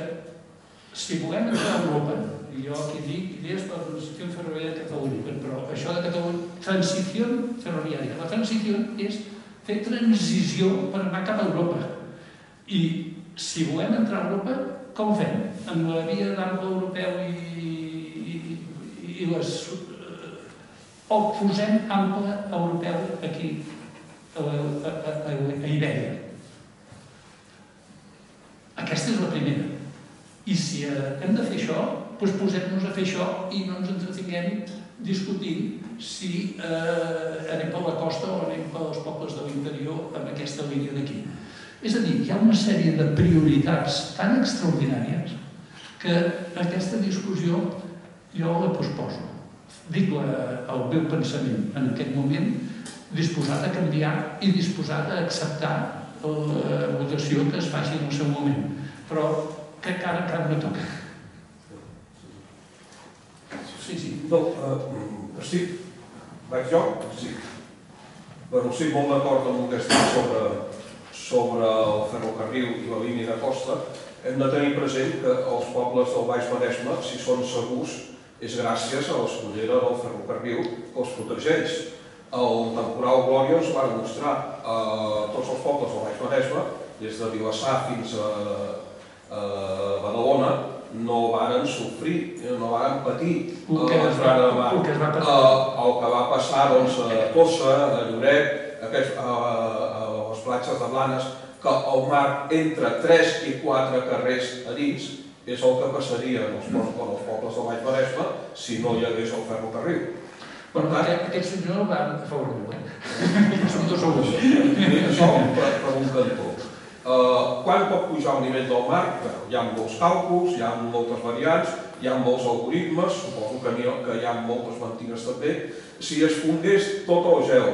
si volem entrar a Europa, jo aquí dic idees per la transició ferroviària de Catalunya, però això de Catalunya, transició ferroviària, la transició és fer transició per anar cap a Europa. I si volem entrar a Europa, com ho fem? Amb la via d'ample europeu i, i, i les... eh, O posem ample europeu aquí, a, a, a, a, a. Aquesta és la primera. I si eh, hem de fer això, doncs posem-nos a fer això i no ens entretinguem discutint si eh, anem per la costa o anem pels pobles de l'interior amb aquesta línia d'aquí. És a dir, hi ha una sèrie de prioritats tan extraordinàries que aquesta discussió jo la posposo. Dic la, el meu pensament en aquest moment, disposat a canviar i disposat a acceptar la votació que es faci en el seu moment. Però que encara, encara no toca. Sí, sí. No, eh, estic... Vaig jo? Sí. Bueno, estic molt d'acord amb el que estic sobre, sobre el ferrocarril i la línia de costa. Hem de tenir present que els pobles del Baix Maresme, si són segurs, és gràcies a l'escollera del ferrocarril que els protegeix. El temporal Glòria ens va demostrar a tots els pobles del Baix Maresme, des de Vilassar fins a, a Badalona, no varen sofrir, no varen patir El que es va, de el que es va Eh, passar. el que va passar doncs, a Tossa, a Lloret, aquests, a, a les platges de Blanes, que el mar entre 3 i 4 carrers a dins és el que passaria en els, pobles, en els pobles del Baix Maresme si no hi hagués el ferrocarril. Per Però tant, aquest, aquest senyor va a favor meu, eh? Som dos a un. això per, per un cantó. Quan pot pujar el nivell del mar? Bé, hi ha molts càlculs, hi ha moltes variants, hi ha molts algoritmes, suposo que, hi ha, moltes mentides també. Si es fongués tot el gel,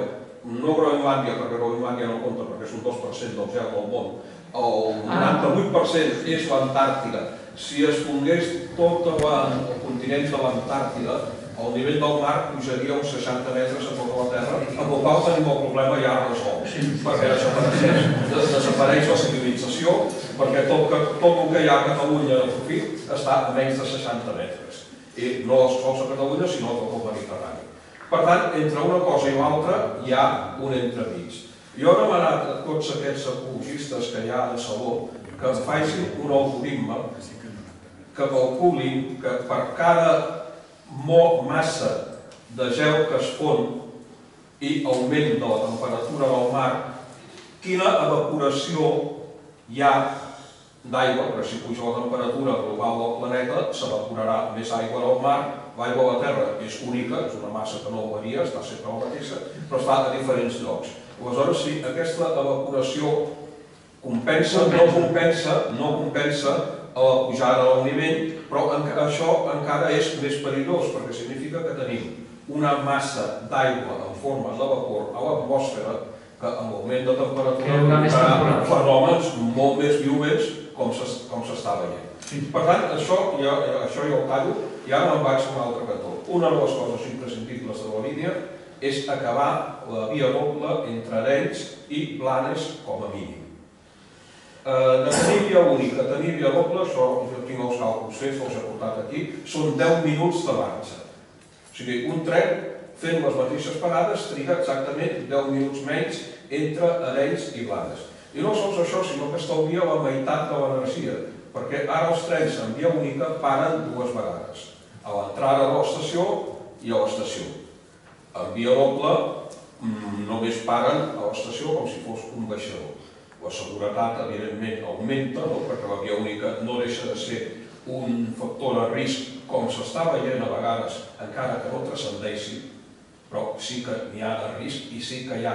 no Groenlàndia, perquè Groenlàndia no compta perquè és un 2% del gel del món, el 98% és l'Antàrtida. Si es fongués tot la, el continent de l'Antàrtida, el nivell del mar pujaria uns 60 metres a tota la Terra, amb el qual tenim el problema ja resolt, perquè desapareix, des- desapareix la civilització, perquè tot, que, tot el que hi ha a Catalunya de profit està a menys de 60 metres. I no sols a Catalunya, sinó a tot el Mediterrani. Per tant, entre una cosa i l'altra hi ha un entremig. Jo he demanat a tots aquests ecologistes que hi ha a Saló que facin un algoritme que calculin que per cada mo massa de gel que es fon i augment de la temperatura del mar, quina evaporació hi ha d'aigua, perquè si puja la temperatura global del planeta, s'evaporarà més aigua del mar, l'aigua a la Terra és única, és una massa que no varia, està sempre la mateixa, però està a diferents llocs. Aleshores, si aquesta evaporació compensa, no compensa, no compensa a la pujada del nivell, però enca- això encara és més perillós, perquè significa que tenim una massa d'aigua en forma de vapor a l'atmosfera que amb l'augment de temperatura provocarà fenòmens molt més violents com s'es- com s'està veient. Sí. Per tant, això ja, això ja ho tallo i ara me'n vaig a un altre cantó. Una de les coses imprescindibles de la línia és acabar la via doble entre Arenys i Blanes com a mínim. Eh, de tenir via única a tenir via doble, això jo tinc els càlculs fets, els he portat aquí, són 10 minuts de marxa. O sigui, un tren fent les mateixes parades triga exactament 10 minuts menys entre Arenys i Blanes. I no sols això, sinó que estalvia la meitat de l'energia, perquè ara els trens en via única paren dues vegades, a l'entrada de l'estació i a l'estació. En via doble mm, només paren a l'estació com si fos un baixador. La seguretat, evidentment, augmenta, no? perquè la via única no deixa de ser un factor de risc, com s'està veient a vegades, encara que no transcendeixi, però sí que n'hi ha de risc i sí que hi ha,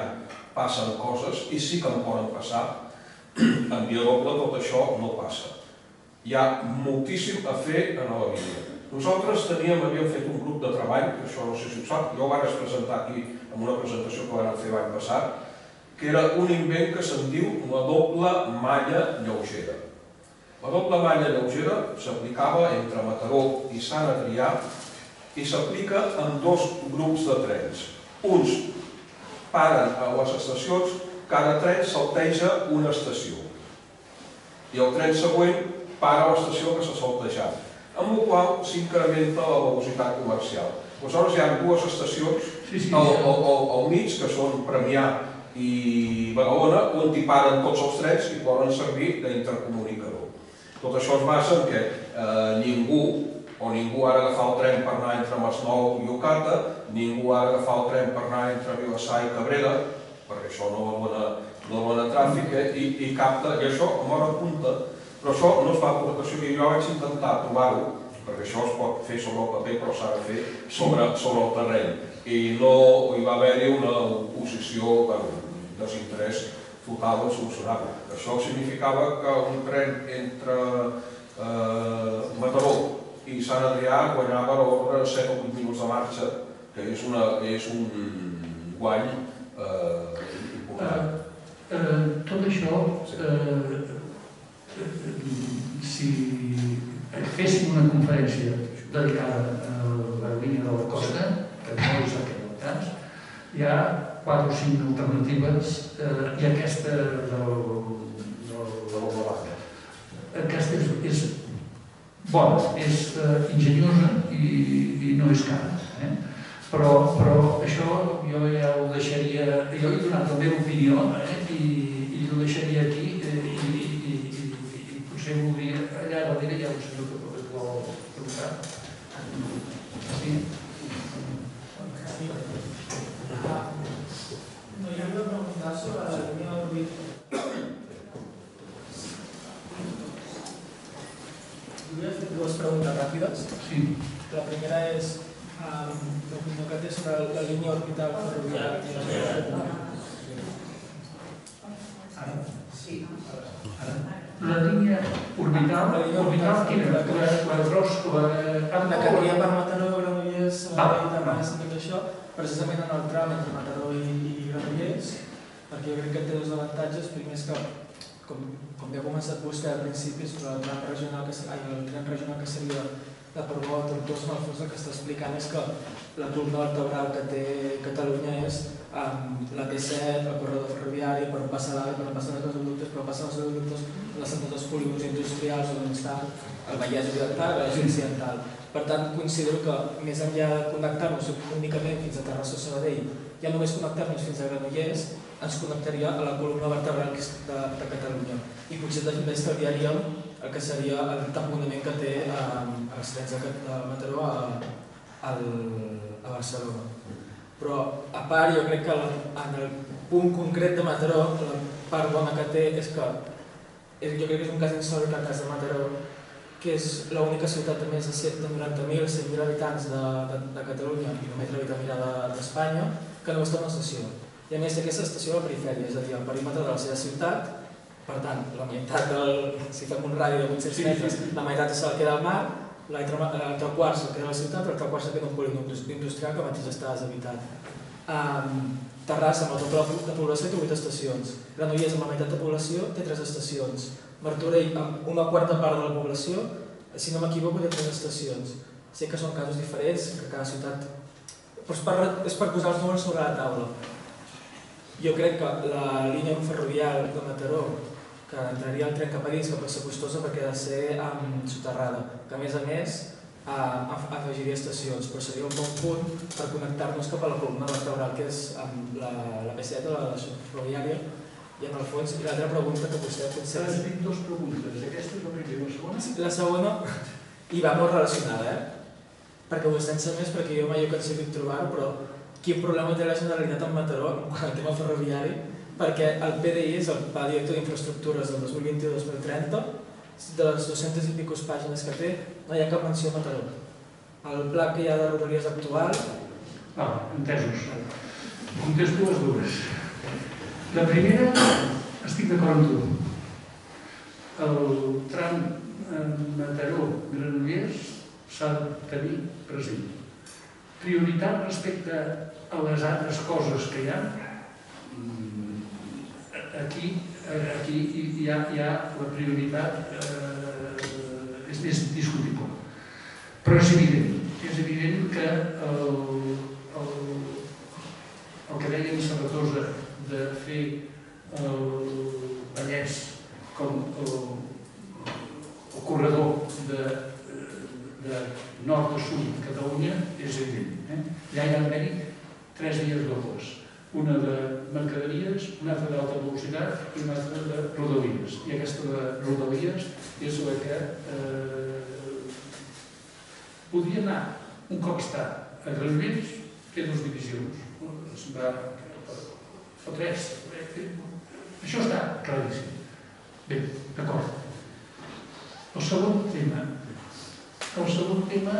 passen coses i sí que en poden passar. *clears throat* En via doble tot això no passa. Hi ha moltíssim a fer en la línia. Nosaltres teníem, havíem fet un grup de treball, això no sé si ho sap, jo ho vaig presentar aquí en una presentació que vam fer l'any passat, que era un invent que se'n diu la doble malla lleugera. La doble malla lleugera s'aplicava entre Mataró i Sant Adrià i s'aplica en dos grups de trens. Uns paren a les estacions, cada tren salteja una estació. I el tren següent para a l'estació que s'ha saltejat, amb la qual s'incrementa la velocitat comercial. Aleshores hi ha dues estacions Sí, sí, al, al, al, al mig, que són Premià i Badalona, paren tots els trens i poden servir d'intercomunicador. Tot això es basa en que eh, ningú o ningú ha d'agafar el tren per anar entre Masnou i Ocata, ningú ha d'agafar el tren per anar entre Vilassar i Cabrera, perquè això no dona, no tràfic, eh, i, i capta, i això amb hora punta, però això no es va aportar, o sigui, jo vaig intentar trobar-ho, perquè això es pot fer sobre el paper, però s'ha de fer sobre, sobre el terreny. I no hi va haver-hi una oposició, bueno, desinterès total en solucionar-ho. Això significava que un tren entre eh, Mataró i Sant Adrià guanyava l'ordre de 7 o 8 minuts de marxa, que és, una, és un guany eh, important. Eh, tot això, eh, si féssim una conferència dedicada a la línia de la costa, que no és el cas, hi ha quatre o cinc alternatives eh, i aquesta del, del, Balaca. Aquesta és, és bona, és eh, enginyosa i, i no és cara. Eh? Però, però això jo ja ho deixaria, jo he donat la meva opinió eh, i, i ho deixaria aquí eh, i, i, i, i potser voldria, allà darrere hi ha un senyor que pot vol preguntar. Sí? No, yo voy a preguntar sobre la línea orbital. Voy a hacer dos preguntas rápidas. Sí. La primera es um, l'opinió que té sobre la línia orbital ferroviària. La línia orbital, La línia orbital quina? la que- La, la gros, la... La que tenia per Mataró, Granollers, Sabadell, Terrassa, tot això, precisament en el tram entre Mataró i, i Granollers, perquè jo crec que té dos avantatges. Primer és que, com, com ja ha començat vostè al principi, sobre el tram regional que, ai, el tren regional que seria de Portbou a Tortosa, el fons que està explicant és que la columna vertebral que té Catalunya és um, la T7, el corredor ferroviari, per on passa l'AVE, per on passen els gasoductes, per on passen els gasoductes, les centrals polígons industrials on està el Vallès Oriental, el Vallès Occidental. Per tant, considero que més enllà de connectar-nos únicament fins a Terrassa o Sabadell, ja només connectar-nos fins a Granollers ens connectaria a la columna vertebral de, de Catalunya. I potser també estalviaríem el que seria el taponament que té eh, els trens de Mataró a, al, a Barcelona. Però, a part, jo crec que la, en el punt concret de Mataró, la part bona que té és que és, jo crec que és un cas insòlit el cas de Mataró, que és l'única ciutat de més de 90.000, 100.000 habitants de, de, de Catalunya i només l'habitabilitat de- d'Espanya, que no està en una estació. I a més aquesta estació a la perifèria, és a dir, al perímetre de la seva ciutat, per tant, la meitat del, si fem un radi de 800 Sí, sí. metres, la meitat se la queda al mar, l'altre l'altre quart se queda la ciutat, l'altre quart se queda un polígon industrial que mateix està deshabitat. Terrassa, amb el doble de població, té 8 estacions. Granollers, amb la meitat de població, té 3 estacions. Martorell, amb una quarta part de la població, si no m'equivoco, té 3 estacions. Sé que són casos diferents, que cada ciutat... Però és per, és per posar els números sobre la taula. Jo crec que la línia ferroviària de Mataró, que entraria el tren cap a dins, que pot ser costosa perquè ha de ser um, soterrada, que a més a més uh, afegiria estacions, però seria un bon punt per connectar-nos cap a la columna vertebral, que és um, la, la P7, la, la ferroviària, i en el fons, i l'altra pregunta que vostè potser... Has dit dues preguntes, aquesta és la primera i la segona? La segona, i va molt relacionada, eh? perquè vostè en sap més, perquè jo mai he aconseguit trobar-ho, però quin problema té la Generalitat amb Mataró quan el tema ferroviari? Perquè el PDI és el Pla Director d'Infraestructures del 2021-2030, de les 200 i pico pàgines que té, no hi ha cap menció a Mataró. El pla que hi ha de Rodalies actual, Ah, entesos. Contesto les dues. La primera, estic d'acord amb tu. El tram eh, Mataró-Granollers s'ha de tenir present. Prioritat respecte a les altres coses que hi ha. Aquí, eh, aquí hi ha, hi ha la prioritat, eh, és, és discutible. Però és evident és evident que el, el, el que deia en Sabatosa de fer el Vallès com el, el corredor de, de nord a sud de Catalunya és evident. Eh? Allà hi ha d'haver-hi tres vies dobles, una de mercaderies, una altra d'alta velocitat i una altra de rodalies. I aquesta de rodalies és la que eh, podria anar un cop està a Granollers, té dues divisions, es va o tres. Això està claríssim. Bé, d'acord. El segon tema. El segon tema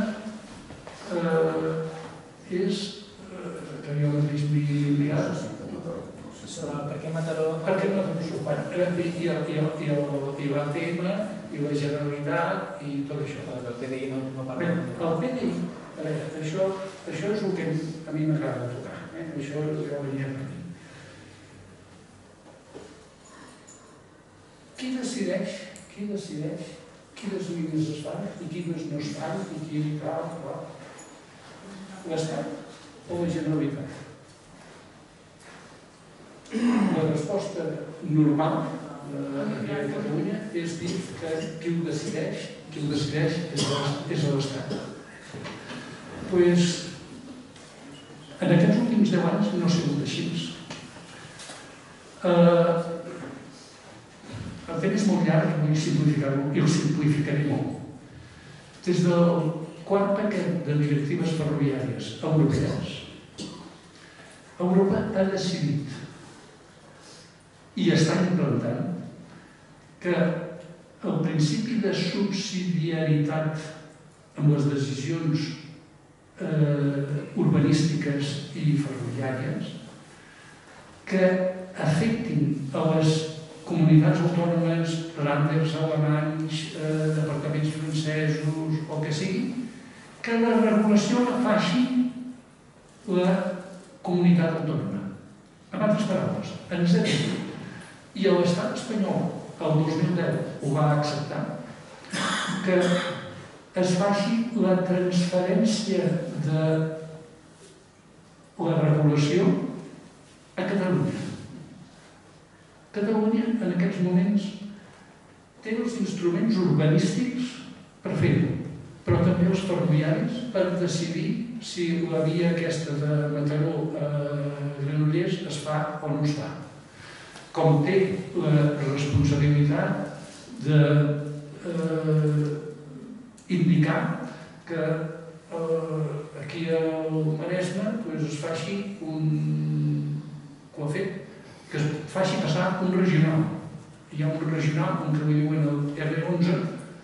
eh, és que jo mateix m'he liat. Sobre per què Mataró... Perquè no t'ho bueno, i, el- i, el- i, el- i l'ATM i la Generalitat i tot això. El PDI no, no Bé, parla. el PDI, a veure, això, això és el que a mi m'agrada tocar. Eh? Això jo venia per dir. Qui decideix, qui decideix quines línies es fan i quines no es fan i qui cal, clar? L'Estat o la Generalitat? La resposta normal eh, aquí a Catalunya és dir que qui ho decideix, qui ho decideix és l'Es- és l'Estat. Pues, en aquests últims 10 anys no ha sigut així. Eh, el tema és molt llarg, vull simplificar-ho, i el simplificaré molt. Des del quart paquet de directives ferroviàries europees, Europa ha decidit i està implantant que el principi de subsidiarietat amb les decisions eh, urbanístiques i ferroviàries que afectin a les comunitats autònomes, lànders alemanys, eh, departaments francesos, o que sigui, que la regulació la faci la comunitat autònoma. En altres paraules, ens ha dit, i l'estat espanyol el 2010 ho va acceptar, que es faci la transferència de la regulació a Catalunya. Catalunya en aquests moments té els instruments urbanístics per fer-ho, però també els ferroviaris per decidir si la via aquesta de Mataró a Granollers es fa o no es fa. Com té la responsabilitat de eh, indicar que eh, aquí al Maresme pues, es faci un... com ha fet? que es faci passar un regional. Hi ha un regional, un que li diuen el R11,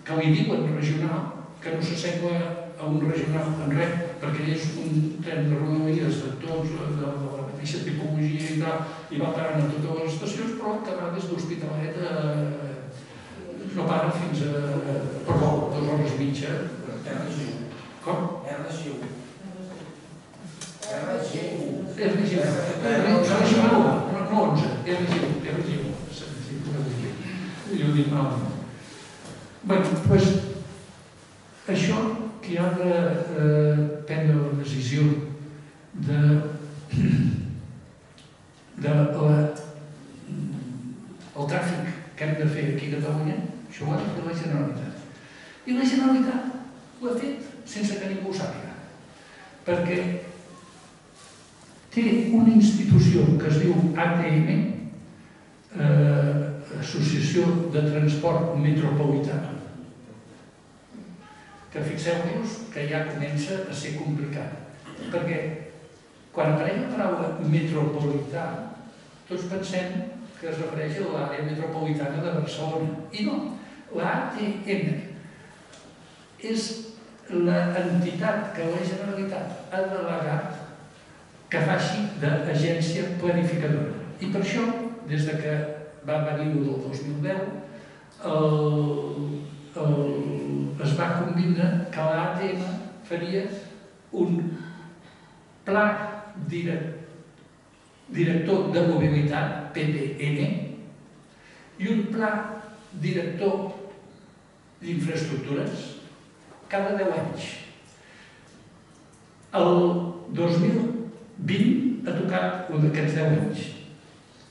que li diuen regional, que no s'assembla a un regional en res, perquè és un tren de rodalies de tots, de, la mateixa tipologia i tal, i va parant a totes les estacions, però que va des d'Hospitalet a... no para fins a... perdó, dues hores i mitja. Com? RGU. RGU. RGU. No, no 11, RGU, RGU. Jo dic malament. Bé, doncs, això que ha de eh, prendre la decisió de, de la, el tràfic que hem de fer aquí a Catalunya, això ho ha de fer la Generalitat. I la Generalitat ho ha fet sense que ningú ho sàpiga. Perquè té una institució que es diu ATM, eh, Associació de Transport Metropolità, que fixeu-vos que ja comença a ser complicat. Perquè quan apareix la paraula metropolità, tots pensem que es refereix a l'àrea metropolitana de Barcelona. I no, l'ATM és l'entitat que la Generalitat ha delegat que faci d'agència planificadora. I per això, des de que va venir el del 2010, el, el, es va combinar que l'ATM faria un pla direct, director de mobilitat, PDN, i un pla director d'infraestructures cada 10 anys. El 2020 ha tocat un d'aquests 10 anys.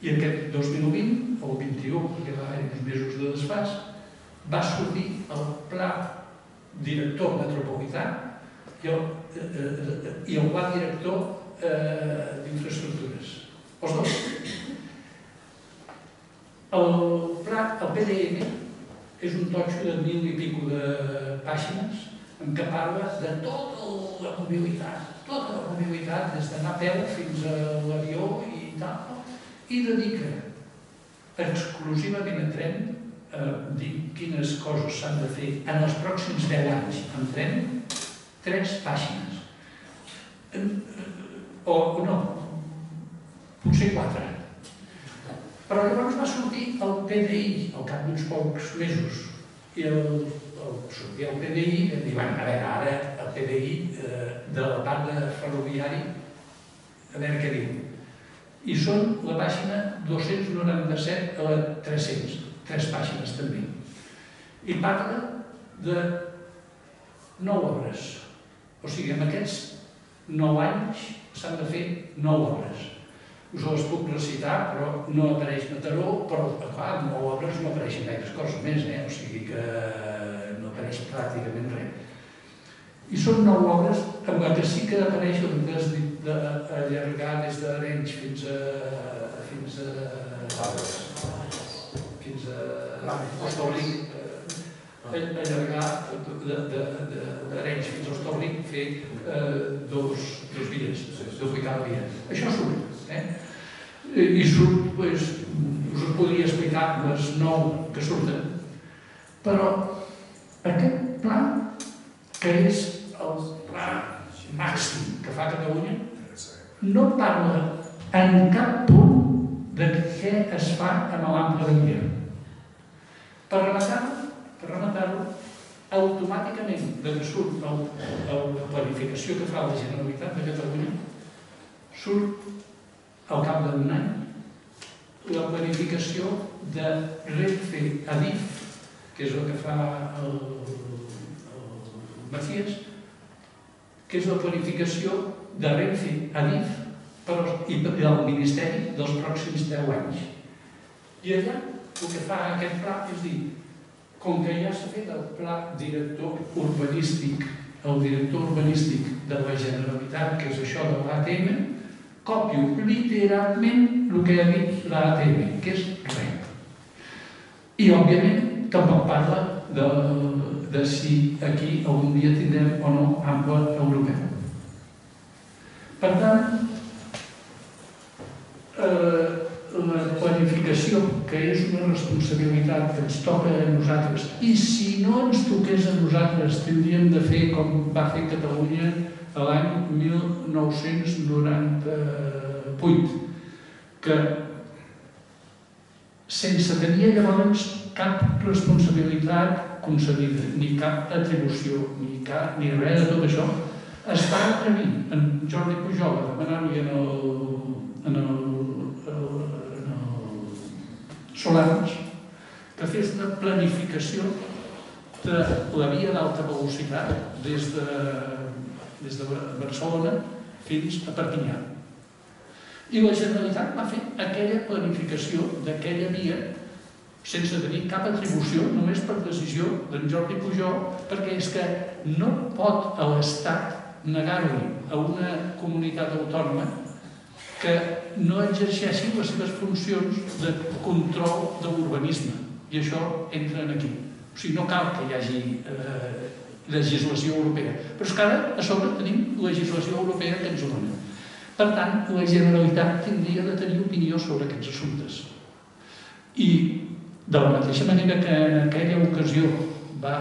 I aquest 2020, o el 21, perquè va haver uns mesos de desfàs, va sortir el pla director metropolità i el, eh, eh, i el pla director eh, d'infraestructures. Els dos. El pla, el PDM, és un totxo de mil i pico de pàgines en què parla de tota la mobilitat, tota la mobilitat, des d'anar a peu fins a l'avió i tal, i dedica exclusivament a tren, eh, dir quines coses s'han de fer en els pròxims 10 anys en tren, tres pàgines. Eh, eh, o no, potser quatre. Però llavors va sortir el PDI al cap d'uns pocs mesos i el, el, sortia el PDI i vam dir, bueno, a veure, ara el PDI eh, de la part de ferroviari, a veure què diu. I són la pàgina 297 a la 300, tres pàgines també. I parla de nou obres. O sigui, en aquests nou anys s'han de fer nou obres us les puc recitar, però no apareix Mataró, però, clar, en nou obres no apareixen gaires coses més, eh? o sigui que no apareix pràcticament res. I són nou obres la que sí que apareix el des d'allargar des d'Arenys fins a... fins a... fins a... Hostalric, allargar d'Arenys fins a Hostalric, fer eh, dos, dos vies, duplicar la via. Això surt. Eh? I surt, pues, us ho podria explicar les nou que surten. Però aquest pla, que és el pla màxim que fa Catalunya, no parla en cap punt de què es fa amb l'ample de Guia. Per rematar-ho, per rematar-ho, automàticament que surt el, el, la planificació que fa la Generalitat de Catalunya, surt al cap d'un any la planificació de Renfe Adif, que és el que fa el, el Macías, que és la planificació de Renfe Adif per, i del Ministeri dels pròxims 10 anys. I allà el que fa aquest pla és dir, com que ja s'ha fet el pla director urbanístic, el director urbanístic de la Generalitat, que és això de l'ATM, copio literalment el que ha dit l'ATM, que és res. I, òbviament, tampoc parla de, de si aquí algun dia tindrem o no ample europeu. Per tant, eh, la planificació, que és una responsabilitat que ens toca a nosaltres, i si no ens toqués a nosaltres, tindríem de fer com va fer Catalunya l'any 1998, que sense tenir llavors cap responsabilitat concedida, ni cap atribució, ni, cap, ni res de tot això, es va atrevir en Jordi Pujol a demanar-li en el, en el Solans que fes una planificació de la via d'alta velocitat des de des de Barcelona fins a Perpinyà. I la Generalitat va fer aquella planificació d'aquella via sense tenir cap atribució, només per decisió d'en Jordi Pujol, perquè és que no pot l'Estat negar-li a una comunitat autònoma que no exerceixi les seves funcions de control de l'urbanisme. I això entra aquí. O sigui, no cal que hi hagi eh, legislació europea. Però és que ara a sobre tenim legislació europea que ens ho dona. Per tant, la Generalitat tindria de tenir opinió sobre aquests assumptes. I de la mateixa manera que en aquella ocasió va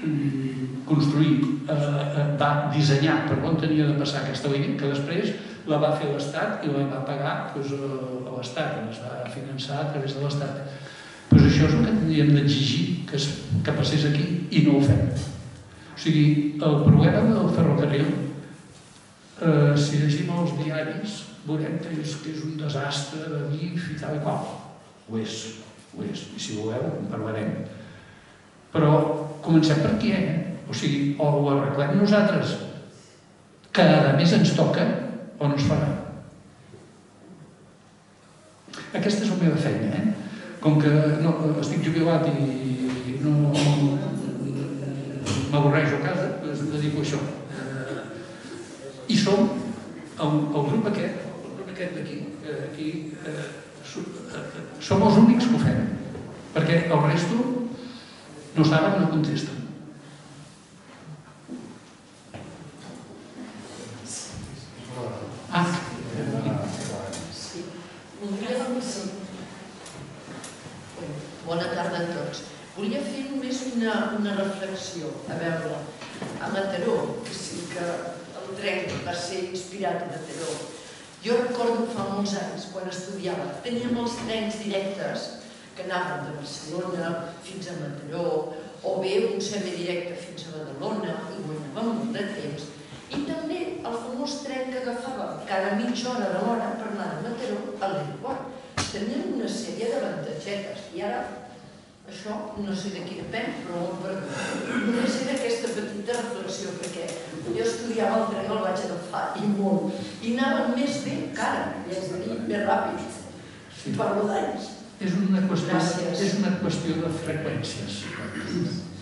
mm, construir, eh, eh, va dissenyar per on tenia de passar aquesta línia, que després la va fer l'Estat i la va pagar doncs, a l'Estat, es va finançar a través de l'Estat. Doncs això és el que tindríem d'exigir que, es, que passés aquí i no ho fem. O sigui, el problema del ferrocarril, eh, si llegim els diaris, veurem que és, que és un desastre de DIF i tal i qual. Ho és, ho és. I si voleu, en parlarem. Però comencem per aquí, eh? O sigui, o ho arreglem nosaltres, cada mes ens toca o no es farà. Aquesta és la meva feina, eh? Com que no, estic jubilat i no m'avorrejo a casa, doncs em dedico a això. I som el, el grup aquest, el grup aquest d'aquí, eh, aquí, eh, eh, som els únics que ho fem, perquè el resto no saben, no contesten. Ah, Sí. Voldria sí. Bona tarda a tots. Volia fer només una, una reflexió. A veure, a Mataró, que sí que el tren va ser inspirat a Mataró. Jo recordo fa molts anys, quan estudiava, teníem els trens directes que anaven de Barcelona fins a Mataró, o bé un servei directe fins a Badalona, i guanyàvem molt de temps. I també el famós tren que agafàvem cada mitja hora de l'hora per anar de Mataró a l'aeroport. Tenien una sèrie d'avantatgetes i ara això no sé de qui depèn, però. Només era aquesta petita reflexió, perquè jo estudiava el tren, el vaig agafar i molt, i anaven més bé que ara, ja és a dir, més ràpid. sí. Parlo d'anys. És una qüestió, Gràcies. és una qüestió de freqüències.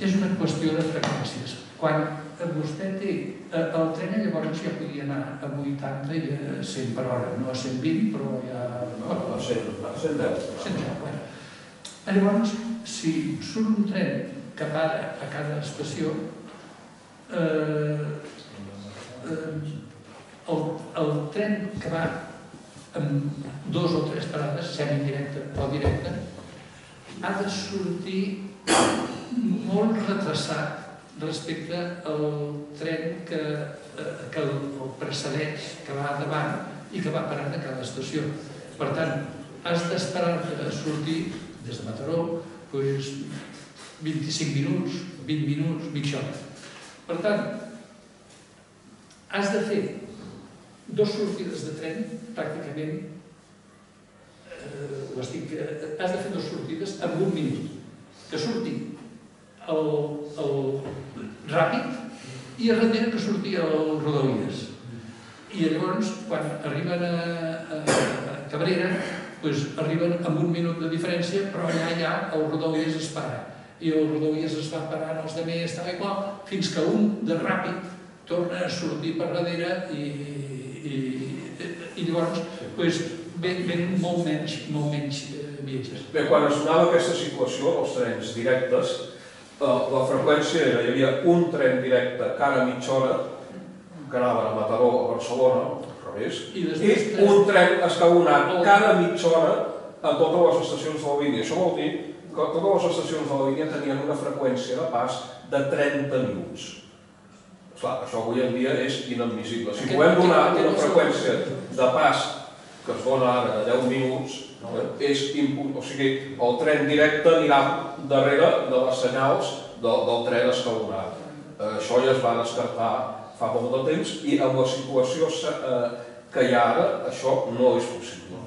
És una qüestió de freqüències. Quan vostè té... eh, El tren llavors ja podia anar a 80 i a 100 per hora, no a 120, però ja... A 100, a 110. 110, bueno. Llavors, si surt un tren que para a cada estació, eh, eh, el, el tren que va amb dos o tres parades, semidirecta o directa, ha de sortir molt retrasat respecte al tren que, eh, que el, precedeix, que va davant i que va parant a cada estació. Per tant, has d'esperar a sortir des de Mataró doncs, 25 minuts, 20 minuts, mitja hora. Per tant, has de fer dues sortides de tren, pràcticament, eh, ho estic, eh, has de fer dues sortides en un minut. Que surti el, el ràpid i a darrere que surti el Rodalies. I llavors, quan arriben a, a, Cabrera, doncs arriben amb un minut de diferència, però allà ja el Rodalies es para. I el Rodalies es va parant els altres, tal i qual, fins que un de ràpid torna a sortir per darrere i, i, i llavors doncs, ven, ven molt menys, molt menys eh, viatgers. Bé, quan es donava aquesta situació dels trens directes, la freqüència era, hi havia un tren directe cada mitja hora, que anava a Mataró a Barcelona, al revés, I després un tren escalonat cada mitja hora a totes les estacions de la línia. Això vol dir que totes les estacions de la línia tenien una freqüència de pas de 30 minuts. Clar, això avui en dia és inadmissible. Si podem donar una freqüència de pas que es dona ara de 10 minuts, eh, és o sigui, el tren directe anirà darrere de les senyals del, del tren escalonat. Eh, això ja es va descartar fa molt de temps i amb la situació eh, que hi ha ara, això no és possible.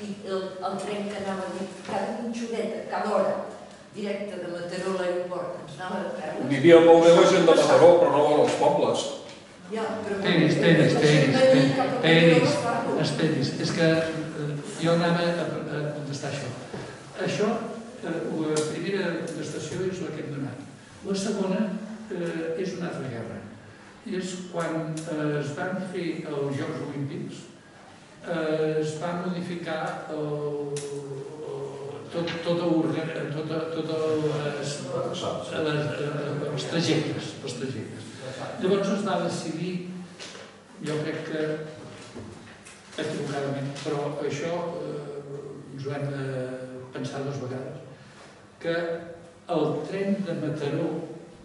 I el, el tren que anava a dir, cada mitjoreta, cada hora, directe de Mataró a l'aeroport, ens anava de perles. Vivia molt bé la gent de Mataró, però no vol els pobles. Ja, però... Tenis, tenis, Això tenis, de venir cap a tenis, Mataró, parlo. Esperis, és que eh, jo anava a, a contestar això. Això, eh, la primera contestació és la que hem donat. La segona eh, és una altra guerra. És quan eh, es van fer els Jocs Olímpics, eh, es va modificar el, tot, tot, el, tot, tot les, les, els trajectes, els trajectes. Llavors es va decidir, jo crec que equivocadament, però això eh, ens ho hem de pensar dues vegades, que el tren de Mataró,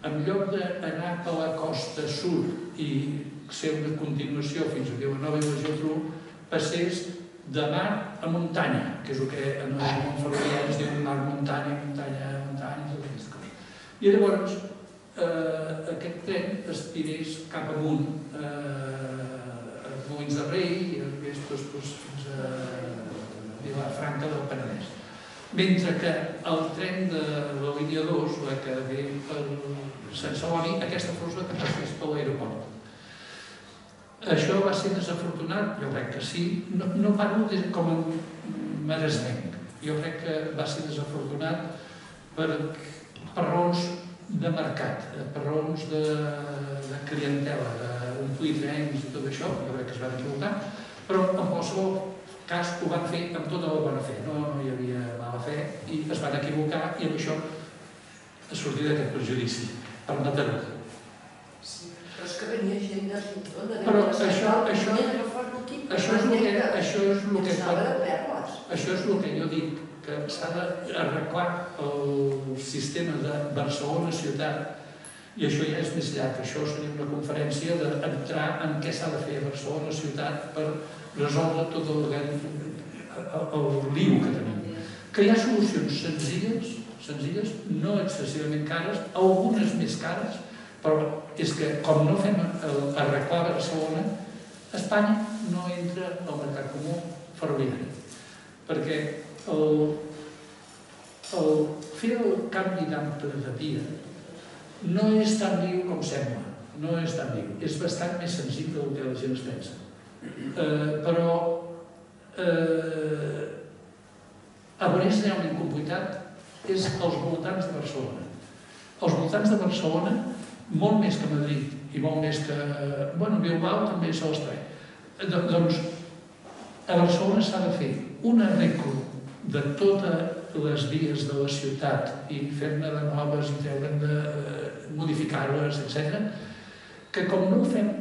en lloc d'anar per la costa sud i ser una continuació fins a Vilanova i la Geltrú, passés de mar a muntanya, que és el que en el món ferroviari es diu mar muntanya, muntanya, muntanya, tot aquestes coses. I llavors eh, aquest tren es tirés cap amunt eh, a Molins de Rei i arribés doncs, doncs, fins a Vilafranca del Penedès. Mentre que el tren de la línia 2, la que ve per Sant Celoni, aquesta fos la que passés per l'aeroport. Això va ser desafortunat? Jo crec que sí. No, no parlo de, com a maresmenc. Jo crec que va ser desafortunat per, per raons de mercat, eh, per raons de, de clientela, d'omplir trens i tot això, jo crec que es van equivocar, però en qualsevol cas ho van fer amb tota la bona fe, no, no hi havia mala fe, i es van equivocar i amb això es sortia d'aquest perjudici per Mataró. Sí, però és que venia gent de Rintona, de Però Vilassar, això- això- Això és el que, això és el que, de perles. això és el que jo dic, que s'ha d'arreglar el sistema de Barcelona ciutat i això ja és més llarg, això seria una conferència d'entrar en què s'ha de fer a Barcelona ciutat per resoldre tot el, el, el liu que tenim. Que hi ha solucions senzilles, senzilles, no excessivament cares, algunes més cares, però és que com no fem arreglar Barcelona, Espanya no entra al mercat comú ferroviari. Perquè el, el fer el canvi d'ample de via no és tan viu com sembla, no és tan viu, és bastant més senzill del que la gent es pensa. Eh, però eh, a on és realment complicat és als voltants de Barcelona. Als voltants de Barcelona, molt més que Madrid i molt més que... Bueno, Bilbao també trae. Eh, do- Doncs a Barcelona s'ha de fer un arreglo de totes les vies de la ciutat i fer-ne de noves i treure'n de eh, modificar-les, etc. que com no ho fem,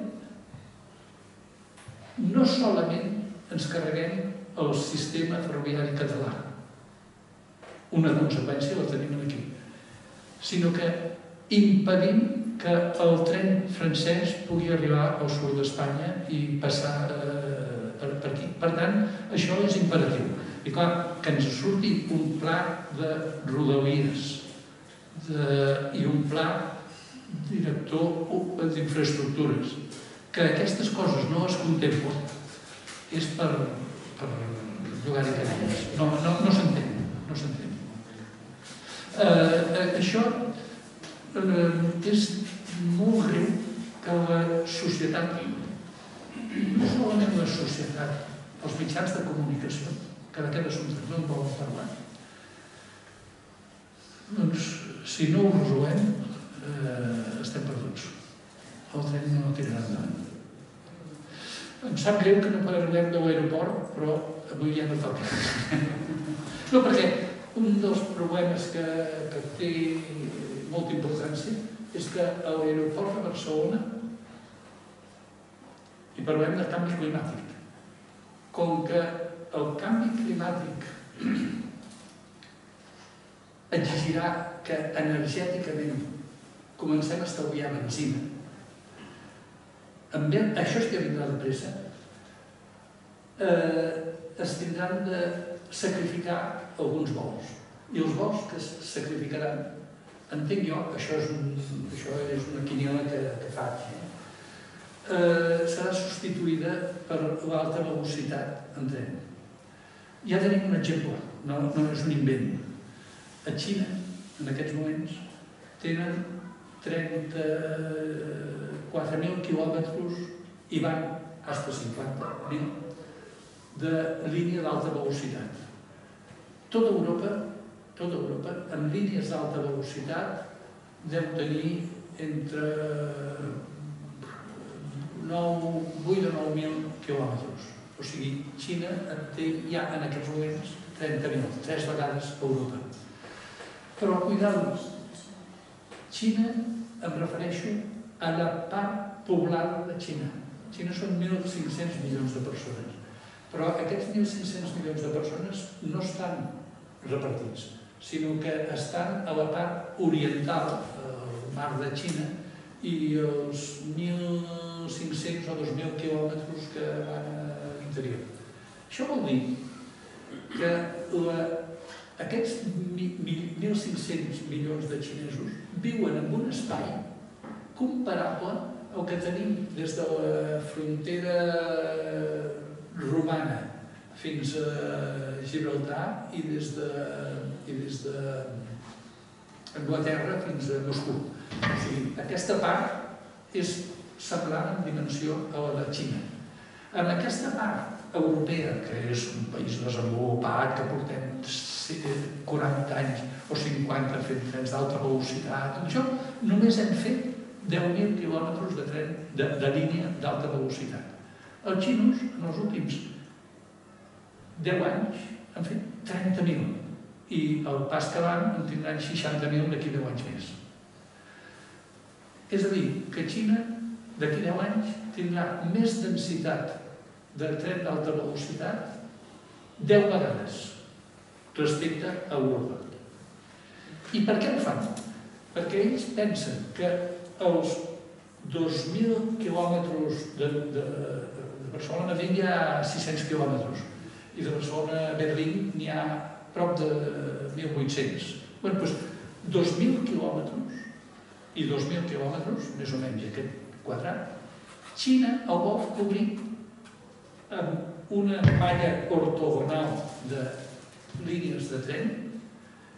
no solament ens carreguem el sistema ferroviari català, una conseqüència la tenim aquí, sinó que impedim que el tren francès pugui arribar al sud d'Espanya i passar eh, per, per aquí. Per tant, això és imperatiu. I clar, que ens surti un pla de rodalies de, i un pla director d'infraestructures, que aquestes coses no es contemplen, és per, per jugar-hi canelles. No, no, no s'entén, no s'entén. Eh, eh, això eh, és molt greu que la societat, no solament la societat, els mitjans de comunicació, que d'aquest assumpte no en volen parlar, doncs si no ho resolem, eh, estem perduts. El tren no tirarà endavant. Em sap greu que no parlem de l'aeroport, però avui ja no toca. *laughs* No, perquè un dels problemes que, que té molta importància és que a l'aeroport de Barcelona i parlem de canvi climàtic. Com que el canvi climàtic *clears throat* exigirà que energèticament comencem a estalviar benzina, amb això es que vindrà de pressa, eh, es tindran de sacrificar alguns vols. I els vols que es sacrificaran, entenc jo, això és, un, això és una quiniela que, que faig, eh? eh, serà substituïda per l'alta velocitat en tren. Ja tenim un exemple, no, no és un invent. A Xina, en aquests moments, tenen 34.000 quilòmetres i van fins a 50.000 de línia d'alta velocitat. Tota Europa, tota Europa, en línies d'alta velocitat, deu tenir entre 9, 8 o 9.000 quilòmetres. O sigui, Xina en té ja en aquests moments 30.000, tres vegades Europa. Però cuidado, Xina em refereixo a la part poblada de Xina. Xina són 1.500 milions de persones. Però aquests 1.500 milions de persones no estan repartits, sinó que estan a la part oriental, al mar de Xina, i els 1.500 o 2.000 quilòmetres que van a l'interior. Això vol dir que la, aquests mi- mi- 1.500 milions de xinesos viuen en un espai comparable al que tenim des de la frontera romana fins a Gibraltar i des de, i des de Anglaterra fins a Moscou. O sigui, aquesta part és semblant en dimensió a la de Xina. En aquesta part europea, que és un país desenvolupat, que portem 40 anys o 50 fent trens d'alta velocitat, això, només hem fet 10.000 quilòmetres de tren de, de línia d'alta velocitat. Els xinos, en els últims 10 anys, han fet 30.000 i el pas que van en tindran 60.000 d'aquí 10 anys més. És a dir, que Xina d'aquí 10 anys tindrà més densitat de tren d'alta velocitat 10 vegades respecte a Europa. I per què ho fan? Perquè ells pensen que els 2.000 quilòmetres de, de, de Barcelona a hi ha 600 quilòmetres i de Barcelona a Berlín n'hi ha prop de 1.800. Bé, doncs 2.000 quilòmetres i 2.000 quilòmetres, més o menys aquest quadrat, Xina el vol cobrir amb una malla ortogonal de línies de tren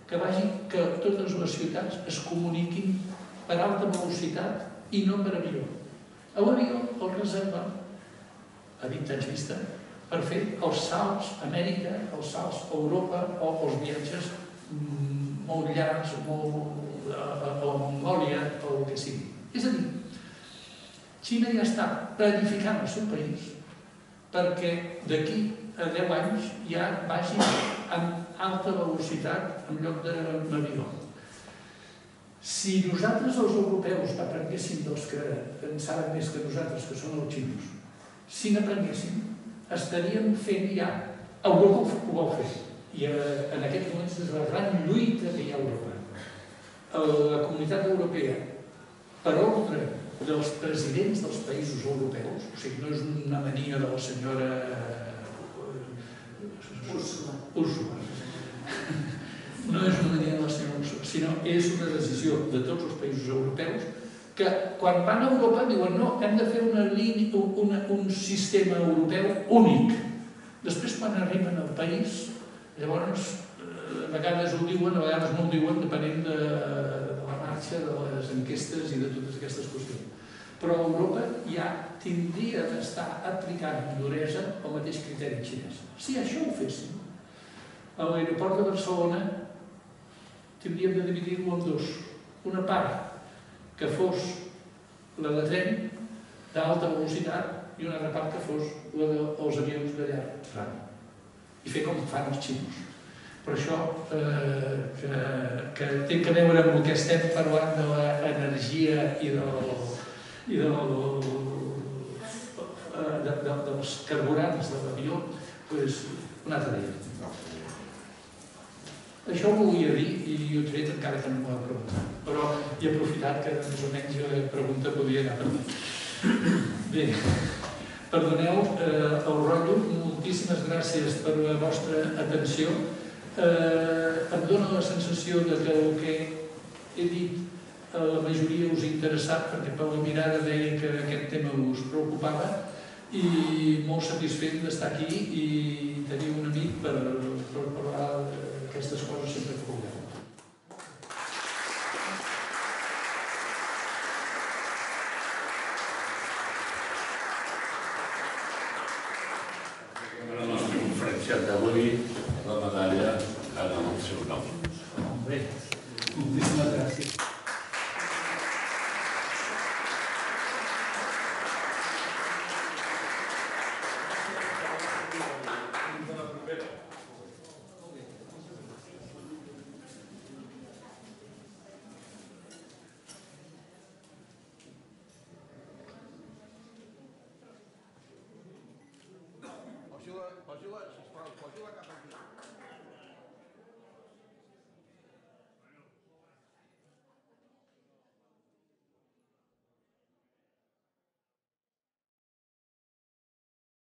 que vagi que totes les ciutats es comuniquin per alta velocitat i no per avió. A l'avió el reserva a 20 anys vista per fer els salts a Amèrica, els salts a Europa o els viatges molt llargs, molt a, a la Mongòlia o el que sigui. És a dir, Xina ja està planificant el seu país perquè d'aquí a 10 anys ja vagi amb alta velocitat en lloc d'avió. Si nosaltres els europeus aprenguéssim dels que en saben més que nosaltres, que són els xinos, si n'aprenguéssim, estaríem fent ja... Europa ho vol fer. I eh, en aquests moments és la gran lluita que hi ha a Europa. La comunitat europea, per ordre dels presidents dels països europeus, o sigui, no és una mania de la senyora Úrsula. No és una mania de la senyora Úrsula, sinó és una decisió de tots els països europeus que quan van a Europa diuen no, hem de fer una línia, una, un sistema europeu únic. Després quan arriben al país, llavors eh, a vegades ho diuen, a vegades no ho diuen, depenent de, de la marxa, de les enquestes i de totes aquestes qüestions. Però Europa ja tindria d'estar aplicant duresa el mateix criteri xinès. Si això ho féssim, a l'aeroport de Barcelona tindríem de dividir-lo en dos. Una part que fos la de tren d'alta velocitat i una altra part que fos la dels avions de llarg rang. I fer com fan els xinos. Per això, eh, que, que té que veure amb el que estem parlant de l'energia i del, i del, eh, de, de, dels carburants de l'avió, doncs, un altre dia. Això ho volia dir i ho he tret encara que no m'ho heu preguntat, però he aprofitat que més o menys la pregunta podia anar per mi. Bé, perdoneu eh, el rotllo, moltíssimes gràcies per la vostra atenció. Eh, em dóna la sensació de que el que he dit a la majoria us ha interessat perquè per la mirada deia que aquest tema us preocupava i molt satisfet d'estar aquí i tenir un amic per, per parlar aquestes coses sempre que vulgueu.